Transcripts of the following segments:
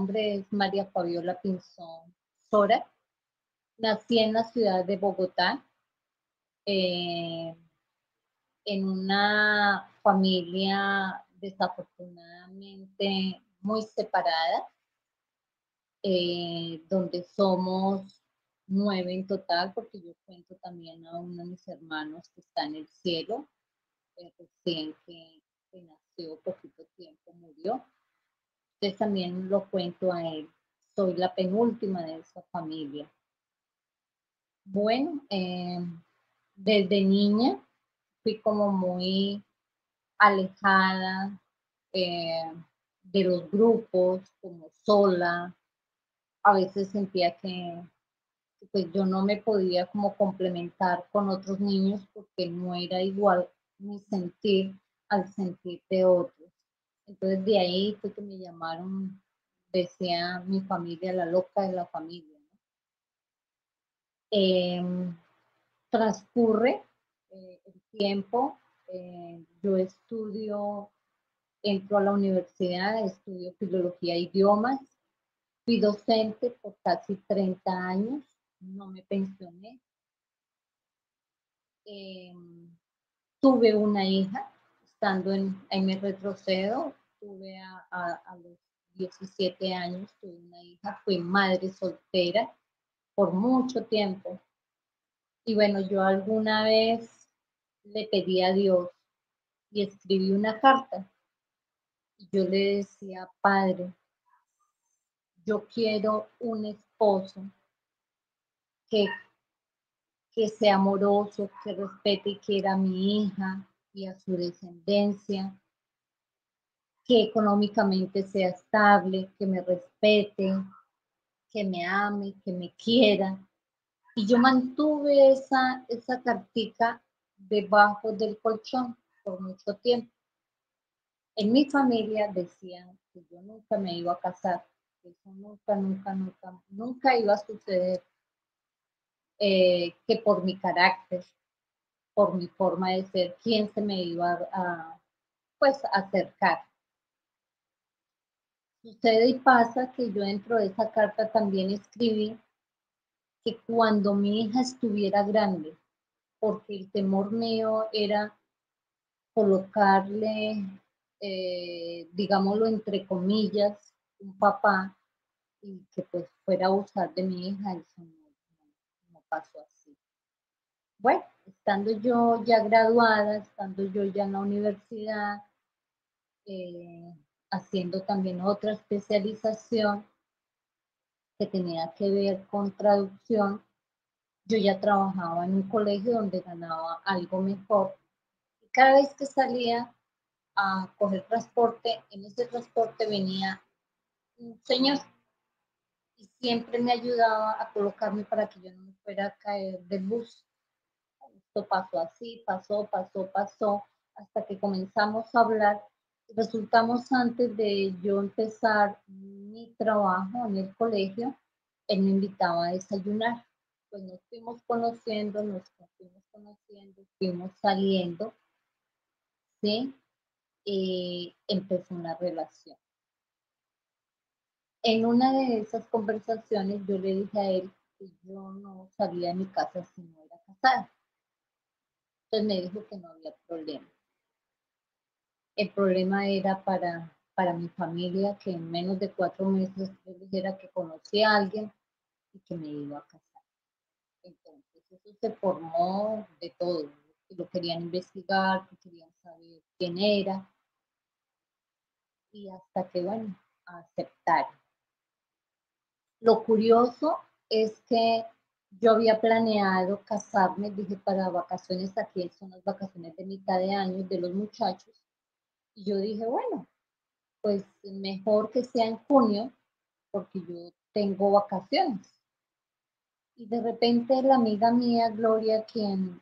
nombre es María Fabiola Pinzón Sora. Nací en la ciudad de Bogotá, eh, en una familia desafortunadamente muy separada, eh, donde somos nueve en total, porque yo cuento también a uno de mis hermanos que está en el cielo, eh, recién que, que, nació poquito tiempo murió. Entonces también lo cuento a él. Soy la penúltima de esa familia. Bueno, eh, desde niña fui como muy alejada eh, de los grupos, como sola. A veces sentía que pues yo no me podía como complementar con otros niños porque no era igual mi sentir al sentir de otros. Entonces de ahí fue que me llamaron, decía mi familia, la loca de la familia. Em, transcurre eh, el tiempo, eh, yo estudio, entro a la universidad, estudio filología e idiomas, fui docente por casi 30 años, no me pensioné. Em, tuve una hija, estando en, ahí me retrocedo, tuve a, a, los 17 años, tuve una hija, fui madre soltera por mucho tiempo. Y bueno, yo alguna vez le pedí a Dios y escribí una carta. Y yo le decía, Padre, yo quiero un esposo que, que sea amoroso, que respete y quiera a mi hija y a su descendencia, que económicamente sea estable, que me respete, que me ame, que me quiera. Y yo mantuve esa, esa cartica debajo del colchón por mucho tiempo. En mi familia decían que yo nunca me iba a casar, que eso nunca, nunca, nunca, nunca iba a suceder. Eh, que por mi carácter, por mi forma de ser, quién se me iba a, pues, acercar. Sucede y pasa que yo dentro de esa carta también escribí que cuando mi hija estuviera grande, porque el temor mío era colocarle, eh, digámoslo entre comillas, un papá y que pues fuera a usar de mi hija, eso no, pasó así. Bueno, estando yo ya graduada, estando yo ya en la universidad, eh, haciendo también otra especialización que tenía que ver con traducción, yo ya trabajaba en un colegio donde ganaba algo mejor. Y cada vez que salía a coger transporte, en ese transporte venía un señor y siempre me ayudaba a colocarme para que yo no me fuera a caer del bus. Esto pasó así, pasó, pasó, pasó, hasta que comenzamos a hablar. Resultamos antes de yo empezar mi trabajo en el colegio, él me invitaba a desayunar pues nos fuimos conociendo, nos fuimos conociendo, fuimos saliendo, ¿sí? Y empezó una relación. En una de esas conversaciones yo le dije a él que yo no salía de mi casa si no era casada. Entonces me dijo que no había problema. El problema era para, para mi familia que en menos de cuatro meses yo dijera que conocí a alguien y que me iba a casar. Entonces, eso se formó de todo, que lo querían investigar, que querían saber quién era, y hasta que, bueno, aceptaron. Lo curioso es que yo había planeado casarme, dije, para vacaciones, aquí son las vacaciones de mitad de año de los muchachos, y yo dije, bueno, pues mejor que sea en junio, porque yo tengo vacaciones. Y de repente la amiga mía, Gloria, quien,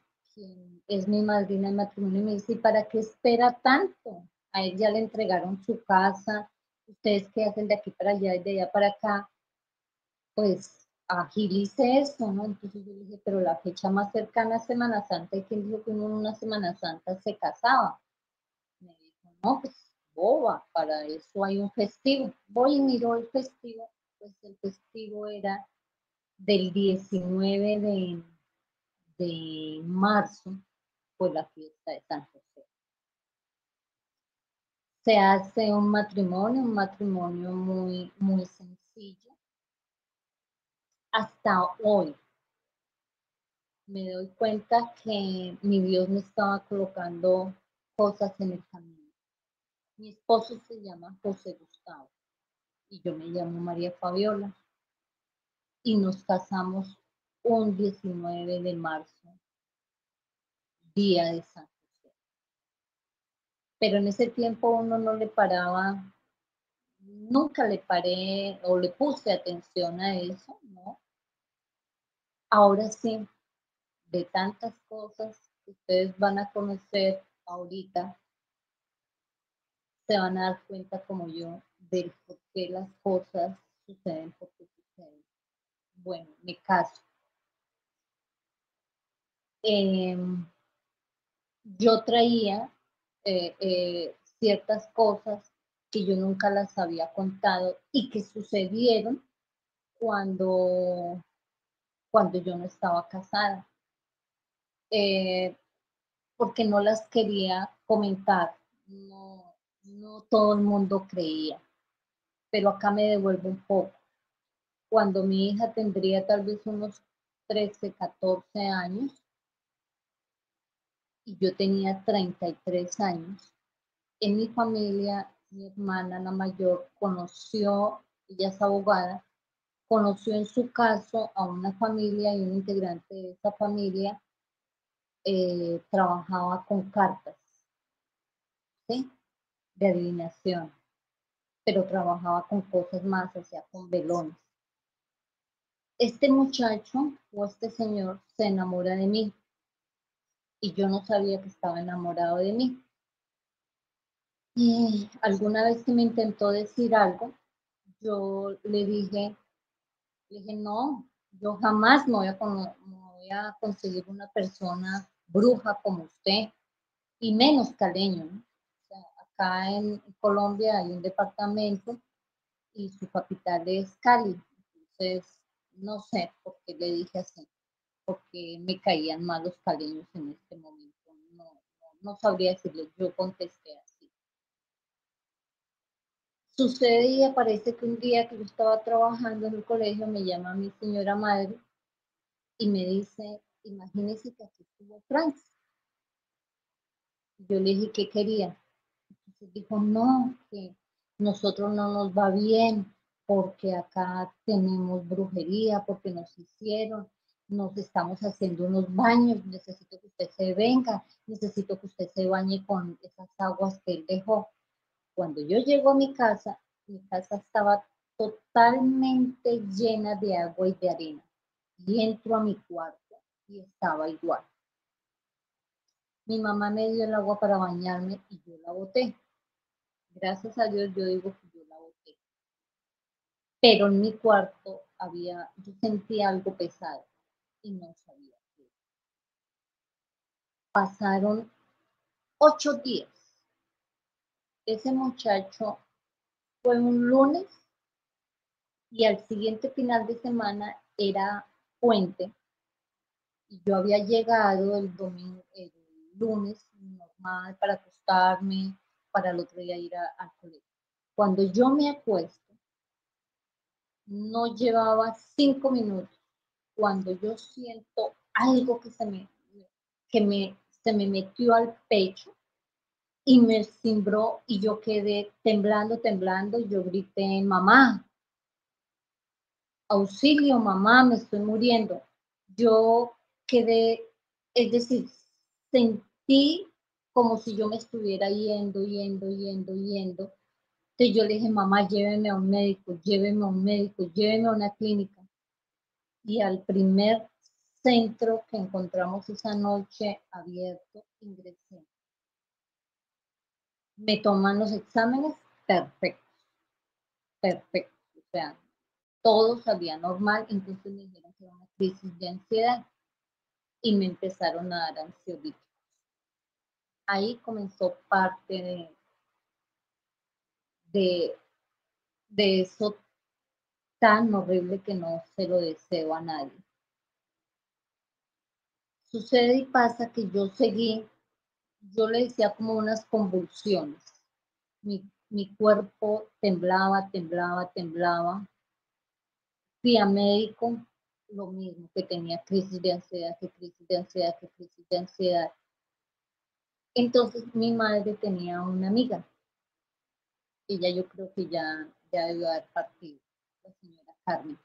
es mi madrina de matrimonio, me dice, ¿para qué espera tanto? A él ya le entregaron su casa, ustedes qué hacen de aquí para allá y de allá para acá, pues agilice eso, ¿no? Entonces yo dije, pero la fecha más cercana a Semana Santa, ¿y quién dijo que uno en una Semana Santa se casaba? No, pues boba, para eso hay un festivo. Voy y miro el festivo, pues el festivo era del 19 de, de marzo, fue la fiesta de San José. Se hace un matrimonio, un matrimonio muy, muy sencillo. Hasta hoy me doy cuenta que mi Dios me estaba colocando cosas en el camino. Mi esposo se llama José Gustavo y yo me llamo María Fabiola y nos casamos un 19 de marzo, día de San José. Pero en ese tiempo uno no le paraba, nunca le paré o le puse atención a eso, ¿no? Ahora sí, de tantas cosas que ustedes van a conocer ahorita, se van a dar cuenta como yo de por qué las cosas suceden porque suceden. Bueno, mi caso. Em, yo traía eh, eh, ciertas cosas que yo nunca las había contado y que sucedieron cuando, cuando yo no estaba casada. Eh, porque no las quería comentar. No todo el mundo creía. Pero acá me devuelvo un poco. Cuando mi hija tendría tal vez unos 13, 14 años, y yo tenía 33 años, en mi familia, mi hermana, la mayor, conoció, ella es abogada, conoció en su caso a una familia y un integrante de esa familia eh, trabajaba con cartas ¿sí? De adivinación, pero trabajaba con cosas más, sea, con velones. Este muchacho o este señor se enamora de mí y yo no sabía que estaba enamorado de mí. Y alguna vez que me intentó decir algo, yo le dije, le dije, no, yo jamás me voy a, voy a conseguir una persona bruja como usted y menos caleño. Acá en Colombia hay un departamento y su capital es Cali. Entonces, no sé por qué le dije así, porque me caían mal los caleños en este momento. No, sabría decirle, yo contesté así. Sucede y aparece que un día que yo estaba trabajando en el colegio, me llama mi señora madre y me dice, imagínese que aquí estuvo Franz. Yo le dije, ¿qué quería? Dijo, no, que nosotros no nos va bien porque acá tenemos brujería, porque nos hicieron, nos estamos haciendo unos baños, necesito que usted se venga, necesito que usted se bañe con esas aguas que él dejó. Cuando yo llego a mi casa, mi casa estaba totalmente llena de agua y de arena. Y entro a mi cuarto y estaba igual. Mi mamá me dio el agua para bañarme y yo la boté. Gracias a Dios yo digo que yo la boté. Pero en mi cuarto había, yo sentía algo pesado y no sabía qué. Pasaron ocho días. Ese muchacho fue un lunes y al siguiente final de semana era puente y yo había llegado el domingo, el lunes normal para acostarme, para el otro día ir al colegio. Cuando yo me acuesto, no llevaba cinco minutos cuando yo siento algo que se me, que me, se me metió al pecho y me cimbró y yo quedé temblando, temblando y yo grité, mamá, auxilio, mamá, me estoy muriendo. Yo quedé, es decir, sentí como si yo me estuviera yendo, yendo, yendo, yendo. Entonces yo le dije, mamá, lléveme a un médico, lléveme a un médico, lléveme a una clínica. Y al primer centro que encontramos esa noche abierto, ingresé. Me toman los exámenes perfectos, perfectos. O sea, todo salía normal, entonces me dijeron que era una crisis de ansiedad y me empezaron a dar ansiolíticos. Ahí comenzó parte de, de, eso tan horrible que no se lo deseo a nadie. Sucede y pasa que yo seguí, yo le decía como unas convulsiones. Mi, mi cuerpo temblaba, temblaba, temblaba. Fui a médico, lo mismo, que tenía crisis de ansiedad, que crisis de ansiedad, que crisis de ansiedad. Entonces mi madre tenía una amiga. Ella yo creo que ya, ya haber partido, la señora Carmen.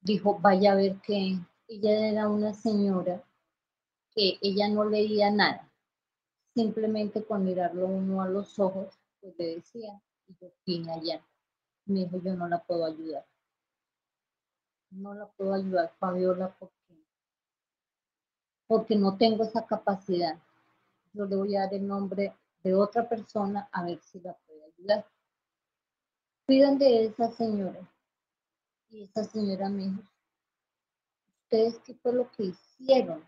Dijo, vaya a ver que ella era una señora que ella no leía nada. Simplemente con mirarlo uno a los ojos, pues le decía, y yo vine allá. Me dijo, yo no la puedo ayudar. No la puedo ayudar, Fabiola, porque, porque no tengo esa capacidad. Yo le voy a dar el nombre de otra persona a ver si la puede ayudar. Cuidan de esa señora. Y esa señora me dijo, ¿ustedes qué fue lo que hicieron?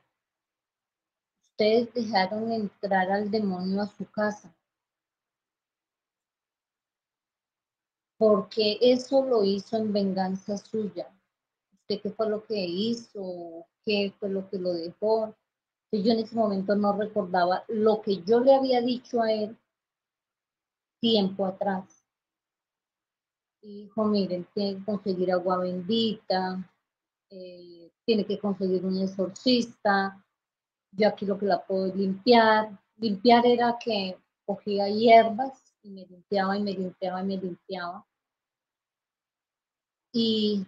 Ustedes dejaron entrar al demonio a su casa. Porque eso lo hizo en venganza suya. ¿Usted qué fue lo que hizo? ¿Qué fue lo que lo dejó? yo en ese momento no recordaba lo que yo le había dicho a él tiempo atrás. Dijo, miren, tiene que conseguir agua bendita, eh, tiene que conseguir un exorcista, yo aquí lo que la puedo limpiar. Limpiar era que cogía hierbas y me limpiaba y me limpiaba y me limpiaba. Y,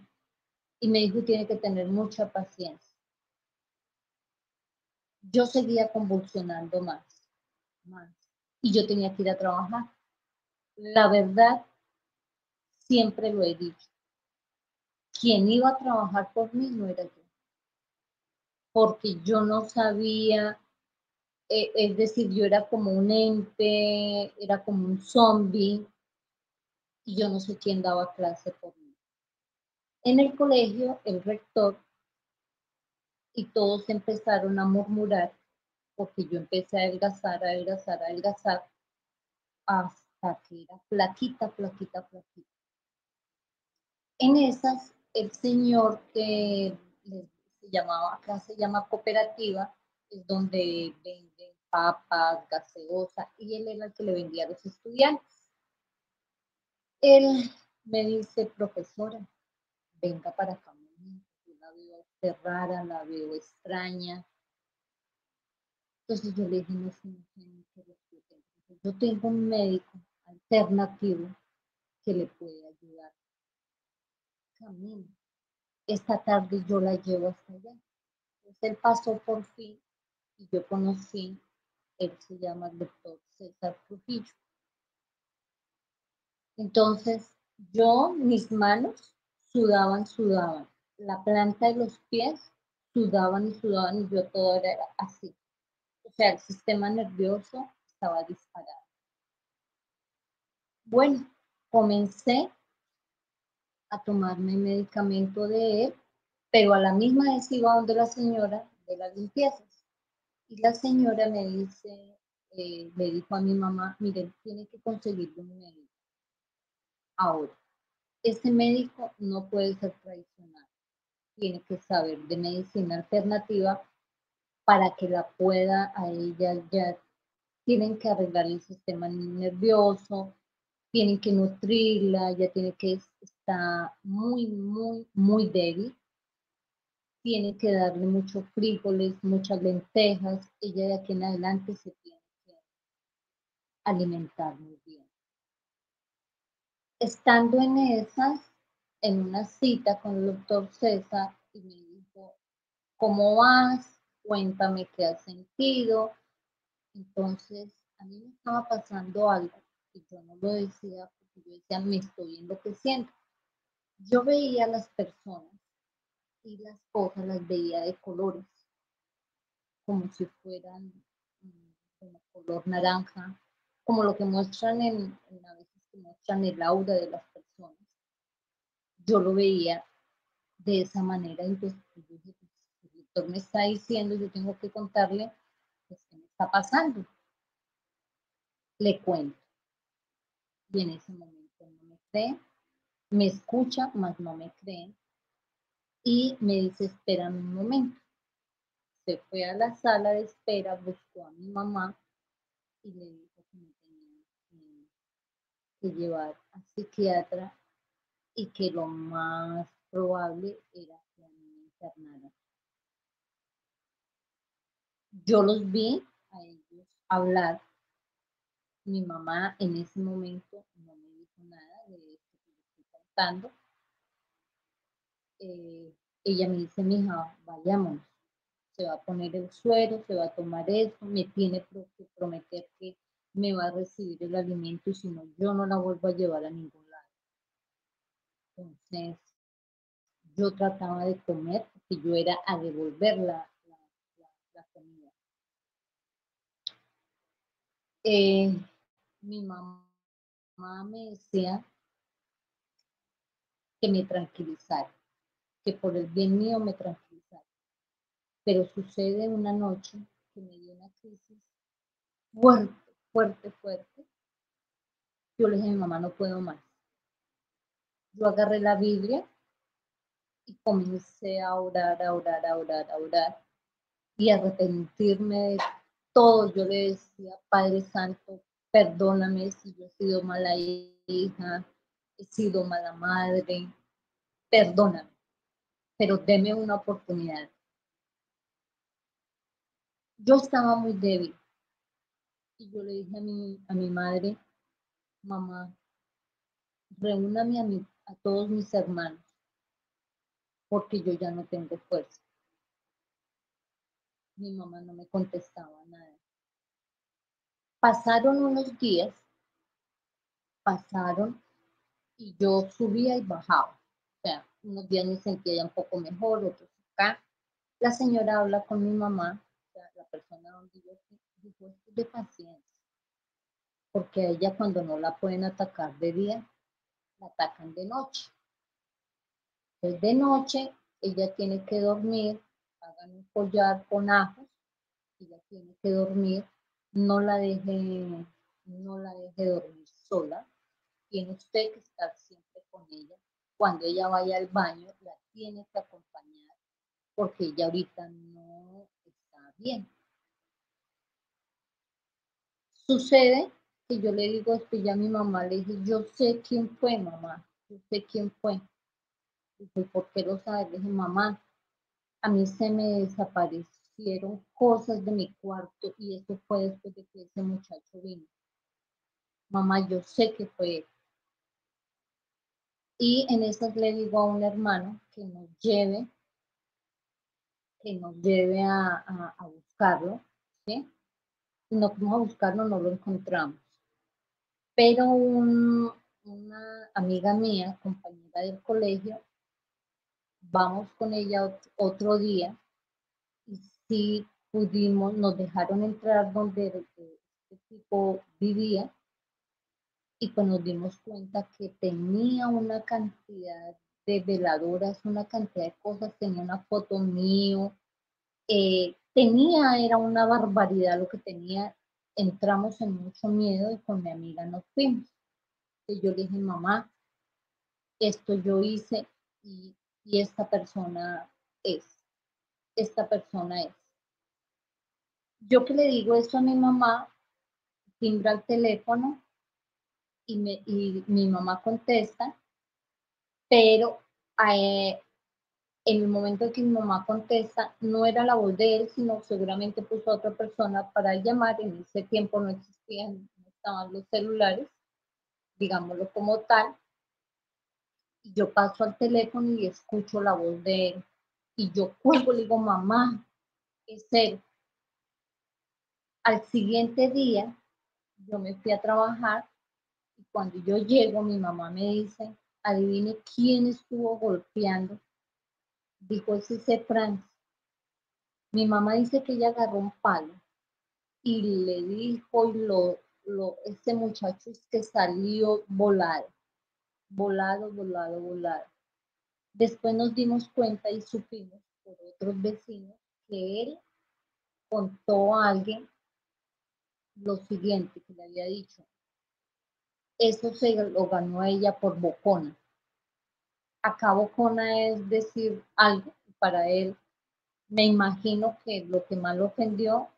y me dijo, tiene que tener mucha paciencia yo seguía convulsionando más, más. Y yo tenía que ir a trabajar. La verdad, siempre lo he dicho. Quien iba a trabajar por mí no era yo. Porque yo no sabía, eh, es decir, yo era como un ente, era como un zombie, y yo no sé quién daba clase por mí. En el colegio, el rector y todos empezaron a murmurar porque yo empecé a adelgazar, a adelgazar, a adelgazar hasta que era flaquita, flaquita, flaquita. En esas, el señor que se llamaba, acá se llama cooperativa, es donde venden papas, gaseosa, y él era el que le vendía a los estudiantes. Él me dice, profesora, venga para acá rara, la veo extraña. Entonces yo le dije, no yo Yo tengo un médico alternativo que le puede ayudar. Camino. Esta tarde yo la llevo hasta allá. Entonces él pasó por fin y yo conocí, él se llama el doctor César Trujillo. Entonces yo, mis manos sudaban, sudaban la planta de los pies sudaban y sudaban y yo todo era así. O sea, el sistema nervioso estaba disparado. Bueno, comencé a tomarme medicamento de él, pero a la misma vez iba donde la señora de las limpiezas. Y la señora me dice, eh, me dijo a mi mamá, miren, tiene que conseguir un médico. Ahora, ese médico no puede ser traicionado tiene que saber de medicina alternativa para que la pueda a ella ya tienen que arreglar el sistema nervioso, tienen que nutrirla, ya tiene que estar muy, muy, muy débil. Tiene que darle muchos frijoles, muchas lentejas. Ella de aquí en adelante se tiene que alimentar muy bien. Estando en esas, en una cita con el doctor César y me dijo, ¿cómo vas? Cuéntame qué has sentido. Entonces, a mí me estaba pasando algo y yo no lo decía porque yo decía, me estoy enloqueciendo. Yo veía las personas y las cosas las veía de colores, como si fueran mm, como color naranja, como lo que muestran en, veces que muestran el aura de las personas yo lo veía de esa manera. Entonces, pues, pues, el doctor me está diciendo, yo tengo que contarle pues, qué me está pasando. Le cuento. y en ese momento no me creen. Me escucha, mas no me creen. Y me dice, espera un momento. Se fue a la sala de espera, buscó a mi mamá y le dijo llevar a psiquiatra y que lo más probable era que me internaran. Yo los vi a ellos hablar. Mi mamá en ese momento no me dijo nada de esto que estoy contando. Eh, ella me dice, mija, vayamos. Se va a poner el suero, se va a tomar eso, me tiene que prometer que me va a recibir el alimento si no, yo no la vuelvo a llevar a ningún lado. Entonces, yo trataba de comer porque yo era a devolver la, comida. Eh, mi mamá me decía que me tranquilizara, que por el bien mío me tranquilizara. Pero sucede una noche que me dio una crisis fuerte, fuerte, fuerte. Yo le dije a mi mamá, no puedo más. Yo agarré la Biblia y comencé a orar, a orar, a orar, a orar y arrepentirme de todo. Yo le decía, Padre Santo, perdóname si yo he sido mala hija, he sido mala madre, perdóname, pero deme una oportunidad. Yo estaba muy débil y yo le dije a mi, a mi madre, mamá, reúname a, a todos mis hermanos porque yo ya no tengo fuerza. Mi mamá no me contestaba nada. Pasaron unos días, pasaron y yo subía y bajaba. O sea, unos días me sentía ya un poco mejor, otros acá. La señora habla con mi mamá, o sea, la persona donde yo dijo, esto de paciencia. Porque a ella cuando no la pueden atacar de día, la atacan de noche de noche, ella tiene que dormir, hagan un collar con ajos, ella tiene que dormir, no la deje, no la deje dormir sola, tiene usted que estar siempre con ella. Cuando ella vaya al baño, la tiene que acompañar, porque ella ahorita no está bien. Sucede que yo le digo esto ya a mi mamá, le dije, yo sé quién fue, mamá, yo sé quién fue. Dice, ¿por qué lo sabes? dije, mamá, a mí se me desaparecieron cosas de mi cuarto y eso fue después de que ese muchacho vino. Mamá, yo sé que fue. Y en esas le digo a un hermano que nos lleve, que nos lleve a, buscarlo, ¿sí? Nos fuimos a buscarlo, no lo encontramos. Pero una amiga mía, compañera del colegio, vamos con ella otro día y si pudimos, nos dejaron entrar donde este tipo vivía y pues nos dimos cuenta que tenía una cantidad de veladoras, una cantidad de cosas, tenía una foto mío, eh, tenía, era una barbaridad lo que tenía, entramos en mucho miedo y con mi amiga nos fuimos. Y yo le dije, mamá, esto yo hice y esta persona es, esta persona es. Yo que le digo esto a mi mamá, timbra el teléfono y, me, y mi mamá contesta, pero eh, en el momento en que mi mamá contesta, no era la voz de él, sino seguramente puso otra persona para llamar. En ese tiempo no existían, no estaban los celulares, digámoslo como tal yo paso al teléfono y escucho la voz de él. Y yo cuelgo y digo, mamá, es él. Al siguiente día, yo me fui a trabajar y cuando yo llego, mi mamá me dice, adivine quién estuvo golpeando. Dijo, es Franz. Mi mamá dice que ella agarró un palo y le dijo, y lo, lo, ese muchacho es que salió volado volado, volado, volado. Después nos dimos cuenta y supimos por otros vecinos que él contó a alguien lo siguiente que le había dicho. eso se lo ganó ella por bocona. Acá bocona es decir algo para él. Me imagino que lo que más lo ofendió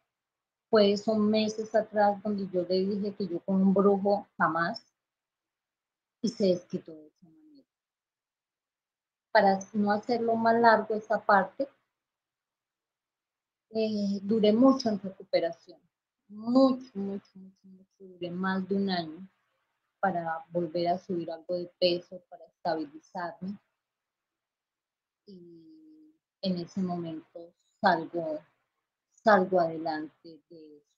fue esos meses atrás donde yo le dije que yo con un brujo jamás y se desquitó de esa manera. Para no hacerlo más largo esa parte, eh, duré mucho en recuperación, mucho, mucho, mucho, mucho, duré más de un año para volver a subir algo de peso, para estabilizarme. Y en ese momento salgo, salgo adelante de eso.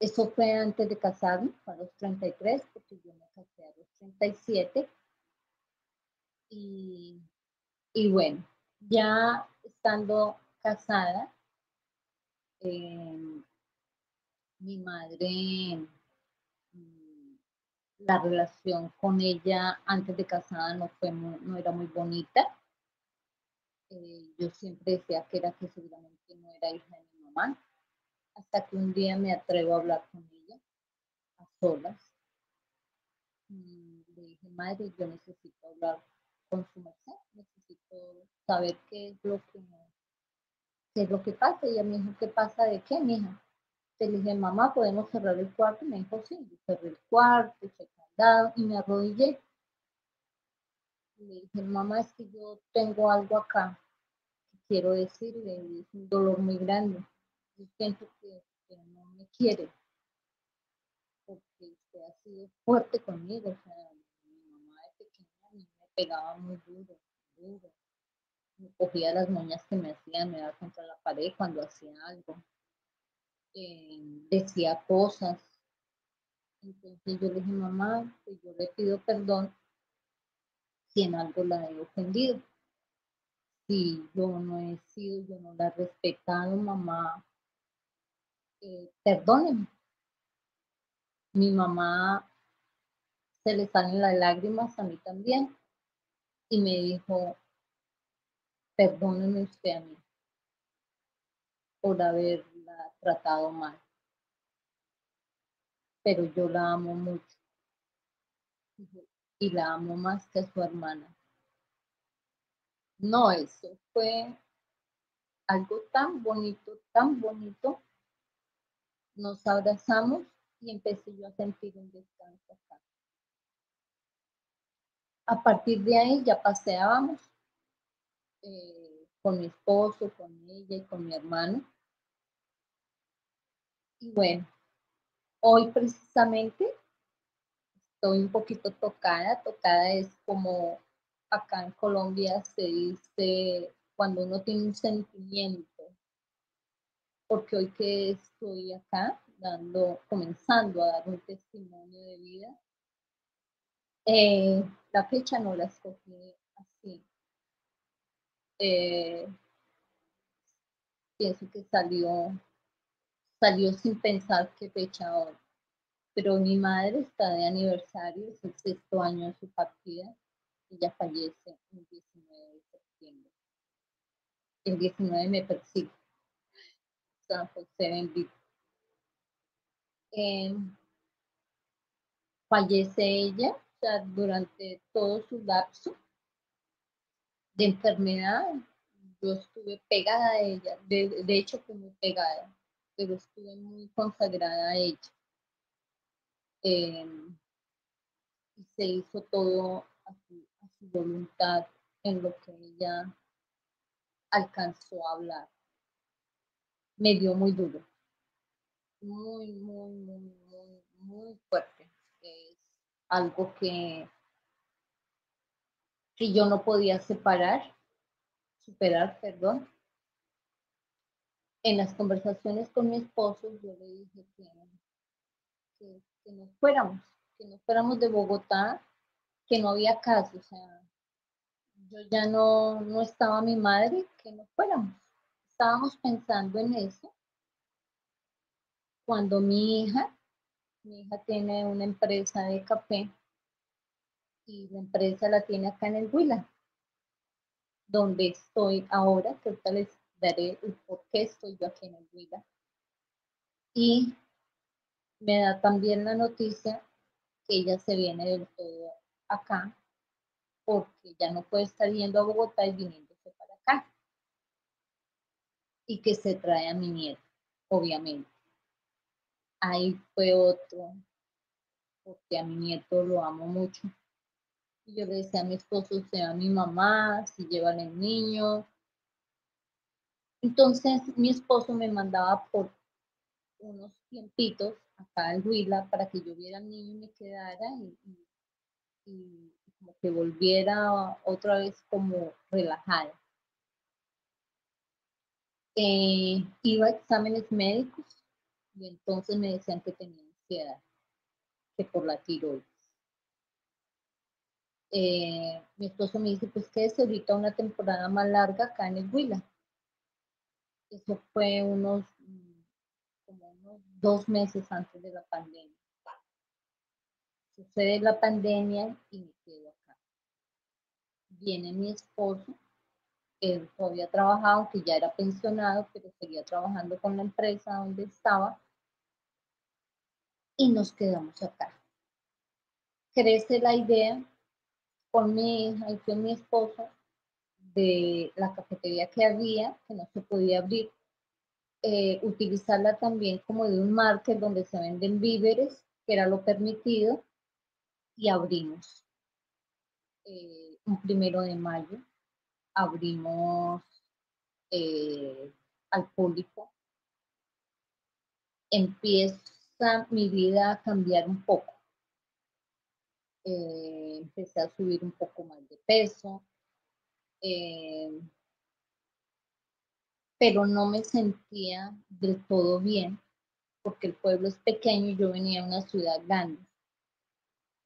Eso fue antes de casarme, a los 33, porque yo me casé a los 37. Y, y bueno, ya estando casada, em, mi madre, la relación con ella antes de casada no, fue no era muy bonita. Eh, yo siempre decía que era que seguramente no era hija de mi mamá, hasta que un día me atrevo a hablar con ella a solas. Y le dije, madre, yo necesito hablar con su merced, necesito saber qué es lo que, qué es lo que pasa. Y ella me dijo, ¿qué pasa de qué, mija? Le dije, mamá, ¿podemos cerrar el cuarto? Y me dijo, sí, cerré el cuarto, eché y me arrodillé. le dije, mamá, es que yo tengo algo acá que quiero decirle, es un dolor muy grande. Yo siento que, no me quiere, porque usted ha sido fuerte conmigo, o sea, mi mamá de pequeña me pegaba muy duro, duro, me cogía las moñas que me hacían, me daba contra la pared cuando hacía algo, eh, decía cosas, entonces yo le dije, mamá, pues yo le pido perdón si en algo la he ofendido. Si yo no he sido, yo no la he respetado, mamá, eh, perdónenme. Mi mamá se le salen las lágrimas a mí también y me dijo, perdóneme usted a mí por haberla tratado mal. Pero yo la amo mucho y la amo más que a su hermana. No, eso fue algo tan bonito, tan bonito nos abrazamos y empecé yo a sentir un descanso acá. A partir de ahí ya paseábamos eh, con mi esposo, con ella y con mi hermano. Y bueno, hoy precisamente estoy un poquito tocada. Tocada es como acá en Colombia se dice cuando uno tiene un sentimiento porque hoy que estoy acá, dando, comenzando a dar un testimonio de vida, eh, la fecha no la escogí así. Eh, pienso que salió, salió sin pensar qué fecha. Pero mi madre está de aniversario, es el sexto año de su partida. Ella fallece el 19 de septiembre. El 19 me persigue. San José bendito. Eh, fallece ella o sea, durante todo su lapso de enfermedad. Yo estuve pegada a ella, de, hecho fui muy pegada, pero estuve muy consagrada a ella. Eh, y se hizo todo a su, a su voluntad en lo que ella alcanzó a hablar me dio muy duro. Muy, muy, muy, muy, muy fuerte. Es algo que, que yo no podía separar, superar, perdón. En las conversaciones con mi esposo, yo le dije que, que, nos fuéramos, que nos fuéramos de Bogotá, que no había caso, o sea, yo ya no, no estaba mi madre, que nos fuéramos. Estábamos pensando en eso cuando mi hija, mi hija tiene una empresa de café y la empresa la tiene acá en el Huila, donde estoy ahora, que ahorita les daré el por qué estoy yo aquí en el Huila. Y me da también la noticia que ella se viene del todo acá porque ya no puede estar yendo a Bogotá y viniéndose para acá. Y que se trae a mi nieto, obviamente. Ahí fue otro, porque a mi nieto lo amo mucho. Y yo le decía a mi esposo, sea mi mamá, si llevan el niño. Entonces mi esposo me mandaba por unos tiempitos acá en Huila para que yo viera al niño y me quedara y, como que volviera otra vez como relajada. Eh, iba a exámenes médicos y entonces me decían que tenía ansiedad, que por la tiroides. Eh, mi esposo me dice, pues que es ahorita una temporada más larga acá en el Huila. Eso fue unos como unos dos meses antes de la pandemia. Sucede la pandemia y me quedo acá. Viene mi esposo, él todavía trabajaba, aunque ya era pensionado, pero seguía trabajando con la empresa donde estaba, y nos quedamos acá. Crece la idea con mi hija y con mi esposo de la cafetería que había, que no se podía abrir eh, utilizarla también como de un market donde se venden víveres, que era lo permitido, y abrimos. Eh, un primero de mayo, abrimos eh, al público. Empieza mi vida a cambiar un poco. empecé a subir un poco más de peso pero no me sentía del todo bien, porque el pueblo es pequeño y yo venía de una ciudad grande.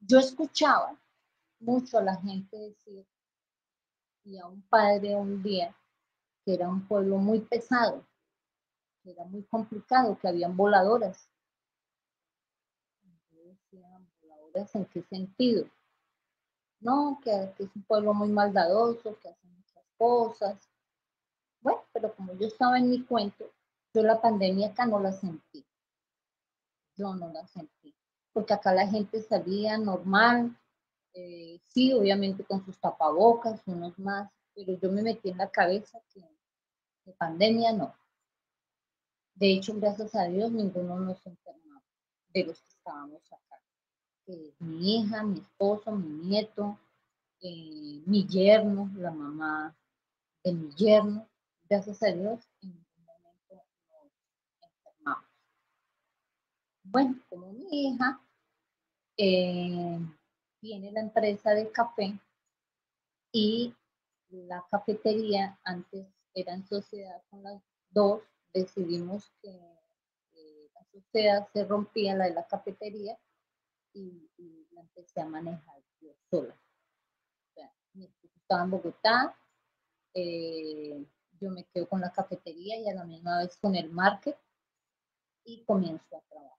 Yo escuchaba mucho a la gente decir, y a un padre un día, que era un pueblo muy pesado, que era muy complicado, que habían voladoras. Yo decía, ¿voladoras en qué sentido? No, que, que es un pueblo muy maldadoso, que hace cosas, bueno, pero como yo estaba en mi cuento, yo la pandemia acá no la sentí. Yo no la sentí. Porque acá la gente salía normal, eh, sí, obviamente con sus tapabocas, unos más, pero yo me metí en la cabeza que de pandemia no. De hecho, gracias a Dios, ninguno nos enfermó de los que estábamos acá. mi hija, mi esposo, mi nieto, eh, mi yerno, la mamá de mi yerno, gracias a Dios, en ningún momento nos enfermamos. Bueno, como mi hija eh, tiene la empresa de café y la cafetería antes era en sociedad con las dos, decidimos que la sociedad se rompía, la de la cafetería, y, la empecé a manejar yo sola. Estaba en Bogotá, eh, yo me quedo con la cafetería y a la misma vez con el market y comienzo a trabajar.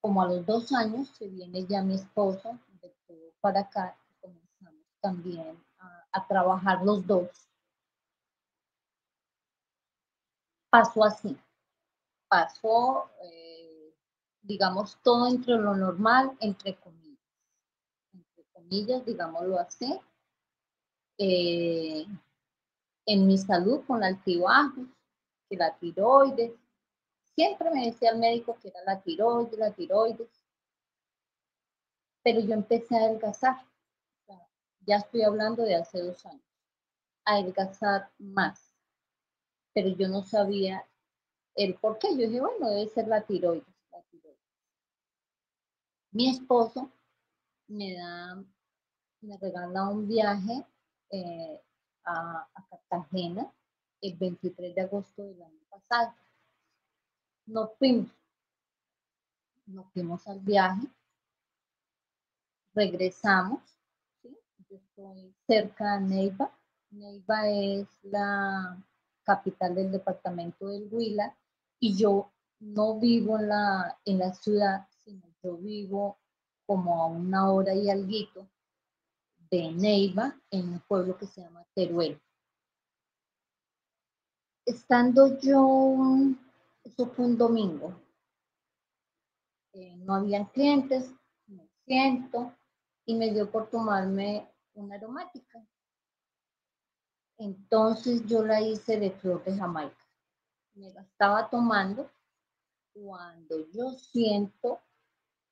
Como a los dos años se viene ya mi esposo de todo para acá comenzamos también a, trabajar los dos. Pasó así, pasó, eh, digamos, todo entre lo normal, entre comillas. Comillas, digámoslo así, eh, en mi salud con altibajos, que la tiroides. Siempre me decía el médico que era la tiroides, la tiroides. Pero yo empecé a adelgazar. ya estoy hablando de hace dos años. A adelgazar más. Pero yo no sabía el por qué. Yo dije, bueno, debe ser la. La tiroides. Mi esposo me da, me regala un viaje eh, a, Cartagena el 23 de agosto del año pasado. Nos fuimos, nos fuimos al viaje, regresamos, yo estoy cerca de Neiva, Neiva es la capital del departamento del Huila y yo no vivo en la, en la ciudad, sino yo vivo como a una hora y algo de Neiva en un pueblo que se llama Teruel. Estando yo, eso fue un domingo, eh, no habían clientes, me siento y me dio por tomarme una aromática. Entonces yo la hice de flor de Jamaica. Me la estaba tomando cuando yo siento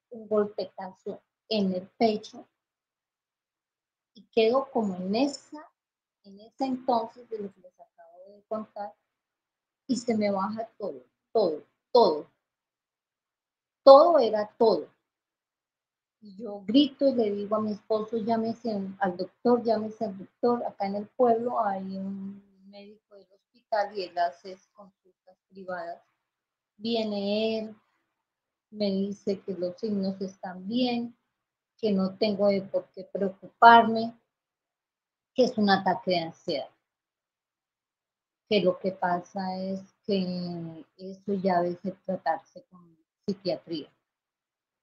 un golpetazo en el pecho y quedo como en esa, en ese entonces de lo que les acabo de contar y se me baja todo, todo, todo. Todo era todo. Y yo grito y le digo a mi esposo, llámese al doctor, llámese al doctor. Acá en el pueblo hay un médico del hospital y él hace consultas privadas. Viene él, me dice que los signos están bien, que no tengo de por qué preocuparme, que es un ataque de ansiedad. Que lo que pasa es que eso ya debe tratarse con psiquiatría.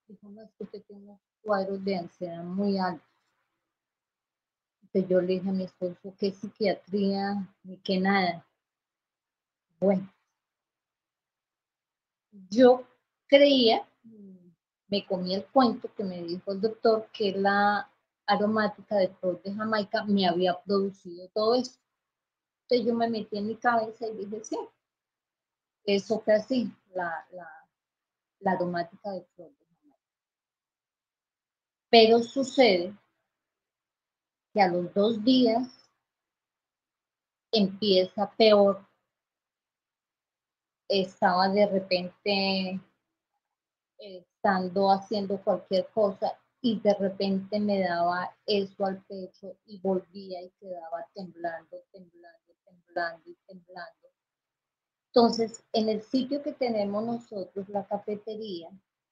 Dijo, no, es que usted tiene unos cuadros de ansiedad muy altos. Entonces yo le dije a mi esposo, ¿qué psiquiatría? Ni que nada. Bueno, yo creía, me comí el cuento que me dijo el doctor que la aromática de flor de Jamaica me había producido todo eso. Entonces yo me metí en mi cabeza y dije, sí, eso fue así, la, la, aromática de flor de Jamaica. Pero sucede que a los dos días empieza peor. Estaba de repente estando haciendo cualquier cosa y de repente me daba eso al pecho y volvía y quedaba temblando, temblando, temblando y temblando. Entonces, en el sitio que tenemos nosotros, la cafetería,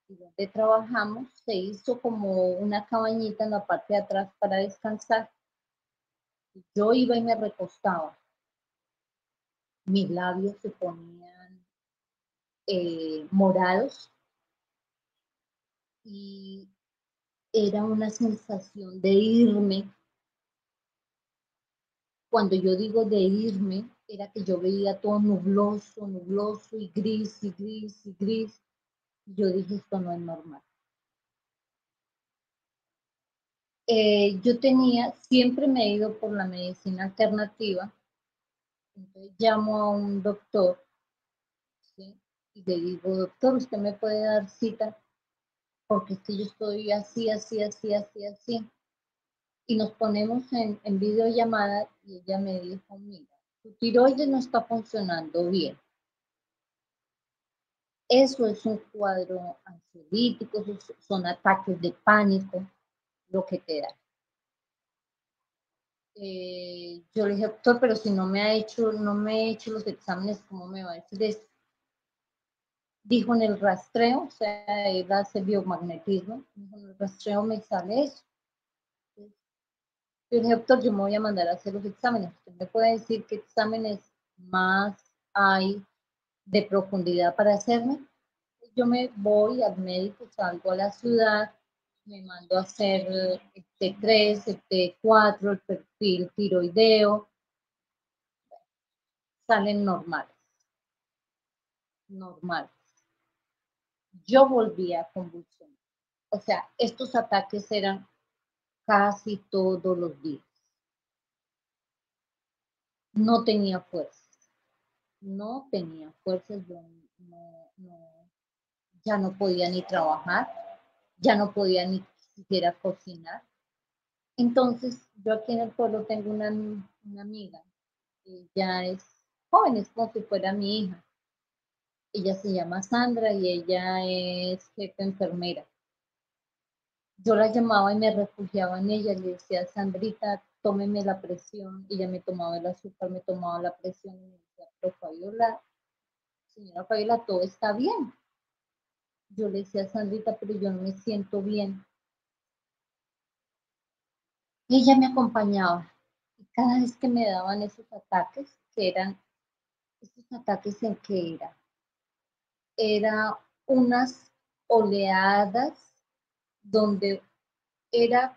y donde trabajamos, se hizo como una cabañita en la parte de atrás para descansar. Yo iba y me recostaba. Mis labios se ponían eh, morados y era una sensación de irme. Cuando yo digo de irme, era que yo veía todo nubloso, nubloso y gris y gris y gris. yo dije, esto no es normal. Eh, yo tenía, siempre me he ido por la medicina alternativa. Entonces llamo a un doctor y le digo, doctor, ¿usted me puede dar cita porque es que yo estoy así, así, así, así, así. Y nos ponemos en, en videollamada y ella me dijo, mira, tu tiroides no está funcionando bien. Eso es un cuadro ansiolítico, son ataques de pánico, lo que te da. Eh, yo le dije, doctor, pero si no me ha hecho, no me he hecho los exámenes, ¿cómo me va a decir esto? Dijo en el rastreo, o sea, él hace biomagnetismo, dijo en el rastreo me sale eso. Yo dije, doctor, yo me voy a mandar a hacer los exámenes. ¿Usted me puede decir qué exámenes más hay de profundidad para hacerme? Yo me voy al médico, salgo a la ciudad, me mando a hacer el T3, el T4, el perfil tiroideo. Salen normales. Normales yo volvía a convulsionar. O sea, estos ataques eran casi todos los días. No tenía fuerzas. No tenía fuerzas. Yo ya no podía ni trabajar. Ya no podía ni siquiera cocinar. Entonces, yo aquí en el pueblo tengo una, una amiga. Ella es joven, es como si fuera mi hija ella se llama Sandra y ella es jefe enfermera. Yo la llamaba y me refugiaba en ella, le decía, Sandrita, tómeme la presión. Ella me tomaba el azúcar, me tomaba la presión y me decía, pero Fabiola, señora Fabiola, todo está bien. Yo le decía, Sandrita, pero yo no me siento bien. ella me acompañaba. Y cada vez que me daban esos ataques, que eran, esos ataques en qué era, era unas oleadas donde era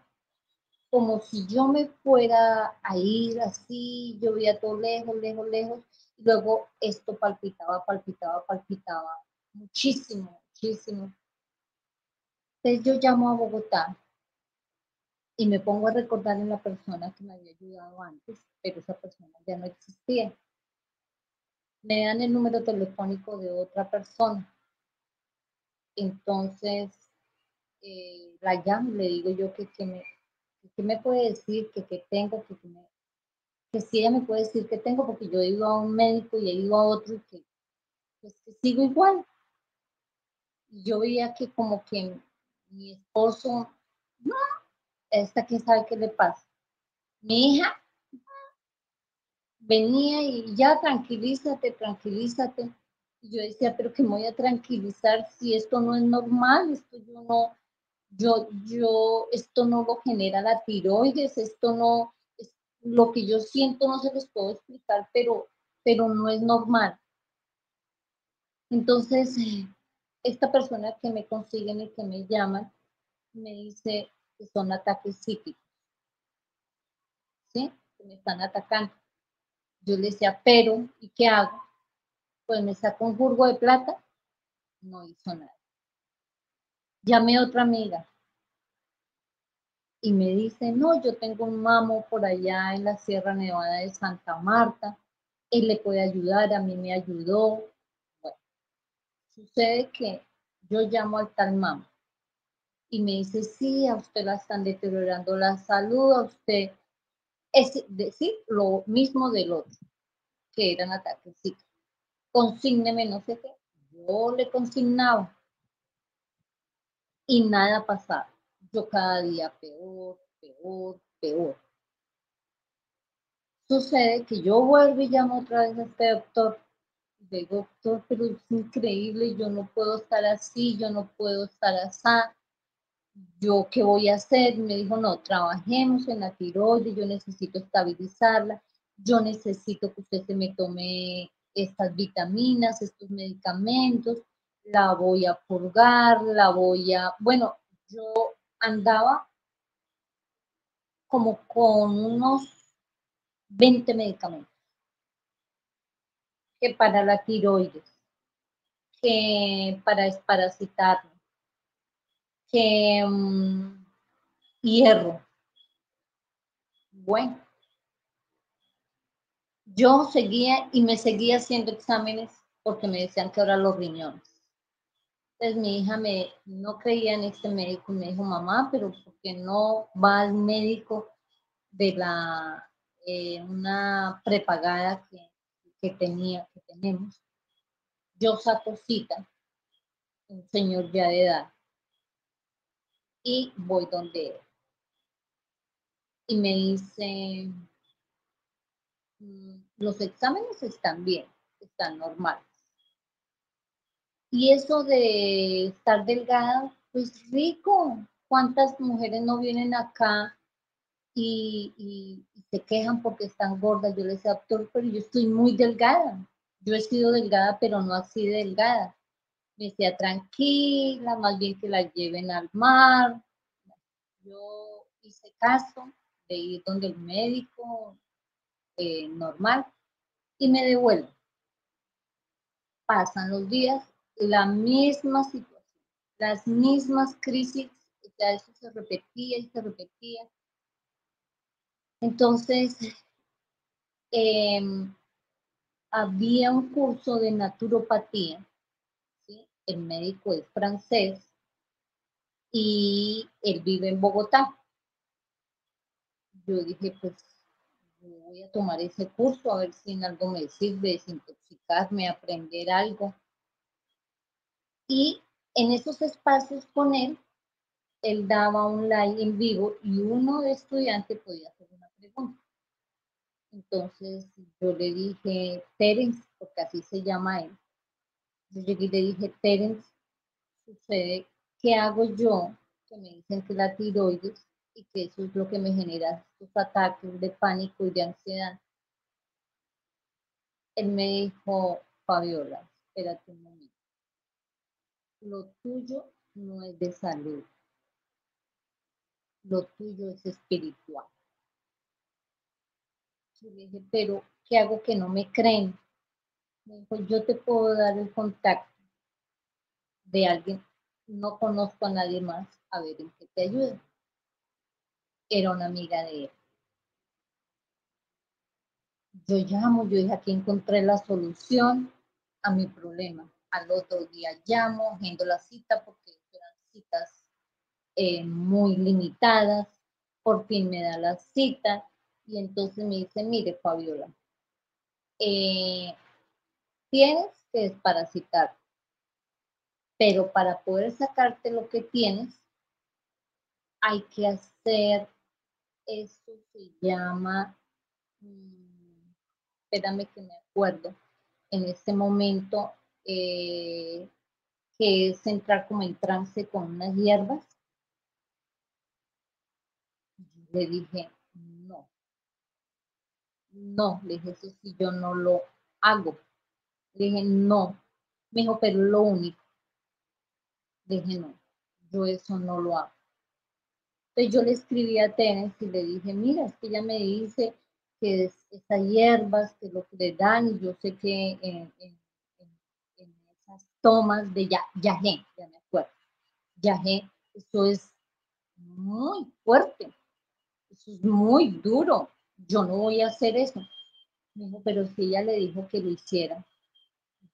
como si yo me fuera a ir así, yo veía todo lejos, lejos, lejos, y luego esto palpitaba, palpitaba, palpitaba, muchísimo, muchísimo. Entonces yo llamo a Bogotá y me pongo a recordar en la persona que me había ayudado antes, pero esa persona ya no existía. Me dan el número telefónico de otra persona. Entonces eh, la llamo le digo yo que, que me, que me puede decir, que, que tengo, que, que, me, que si ella me puede decir que tengo, porque yo ido a un médico y he ido a otro y que, pues, que sigo igual. Y yo veía que como que mi esposo, no, esta quién sabe qué le pasa. Mi hija venía y ya tranquilízate, tranquilízate. Y yo decía, pero que me voy a tranquilizar si esto no es normal, esto yo no, yo, yo, esto no lo genera la tiroides, esto no, lo que yo siento no se los puedo explicar, pero, pero no es normal. Entonces, esta persona que me consiguen y que me llaman, me dice que son ataques psíquicos. ¿Sí? Que me están atacando. Yo le decía, pero, ¿y qué hago? Pues me saco un jurgo de plata, no hizo nada. Llamé a otra amiga y me dice, no, yo tengo un mamo por allá en la Sierra Nevada de Santa Marta, él le puede ayudar, a mí me ayudó. Bueno, sucede que yo llamo al tal mamo y me dice, sí, a usted la están deteriorando la salud, a usted es decir lo mismo del otro, que eran ataques sí. Consígneme no sé qué. Yo le consignaba y nada pasaba. Yo cada día peor, peor, peor. Sucede que yo vuelvo y llamo otra vez a este doctor. Le digo, doctor, pero es increíble, yo no puedo estar así, yo no puedo estar así yo qué voy a hacer, me dijo, no, trabajemos en la tiroides, yo necesito estabilizarla, yo necesito que usted se me tome estas vitaminas, estos medicamentos, la voy a purgar, la voy a, bueno, yo andaba como con unos 20 medicamentos que para la tiroides, que para desparasitarme, que um, hierro. Bueno, yo seguía y me seguía haciendo exámenes porque me decían que ahora los riñones. Entonces mi hija me, no creía en este médico y me dijo, mamá, pero ¿por qué no va al médico de la, eh, una prepagada que, que tenía, que tenemos? Yo saco cita, un señor ya de edad, y voy donde él. Y me dice, mm, los exámenes están bien, están normales. Y eso de estar delgada, pues rico. ¿Cuántas mujeres no vienen acá y, se quejan porque están gordas? Yo les decía, doctor, pero yo estoy muy delgada. Yo he sido delgada, pero no así delgada me decía tranquila, más bien que la lleven al mar. Yo hice caso de ir donde el médico eh, normal y me devuelvo. Pasan los días, la misma situación, las mismas crisis, ya eso se repetía y se repetía. Entonces, em, había un curso de naturopatía el médico es francés y él vive en Bogotá. Yo dije, pues voy a tomar ese curso a ver si en algo me sirve, desintoxicarme, aprender algo. Y en esos espacios con él, él daba un live en vivo y uno de estudiantes podía hacer una pregunta. Entonces yo le dije, Terence, porque así se llama él, yo llegué y le dije, Terence, sucede, ¿qué hago yo? Que me dicen que la tiroides y que eso es lo que me genera estos ataques de pánico y de ansiedad. Él me dijo, Fabiola, espérate un momento. Lo tuyo no es de salud. Lo tuyo es espiritual. Yo le dije, pero ¿qué hago que no me creen? Me dijo, yo te puedo dar el contacto de alguien no conozco a nadie más, a ver en qué te ayuda. Era una amiga de él. Yo llamo, yo dije, aquí encontré la solución a mi problema. Al otro día llamo, agendo la cita porque eran citas eh, muy limitadas. Por fin me da la cita y entonces me dice, mire, Fabiola, eh, tienes que desparasitar, pero para poder sacarte lo que tienes, hay que hacer, eso se llama, mm, espérame que me acuerdo, en este momento, eh, que es entrar como en trance con unas hierbas. Le dije, no, no, le dije, eso sí, yo no lo hago. Le dije, no. Me dijo, pero lo único. Dije, no, yo eso no lo hago. Entonces yo le escribí a Tenes y le dije, mira, es que ella me dice que es, esas hierbas, que lo que le dan, y yo sé que en, esas tomas de ya, yajé, ya me acuerdo, yajé, eso es muy fuerte, eso es muy duro, yo no voy a hacer eso. Me dijo, pero si ella le dijo que lo hiciera,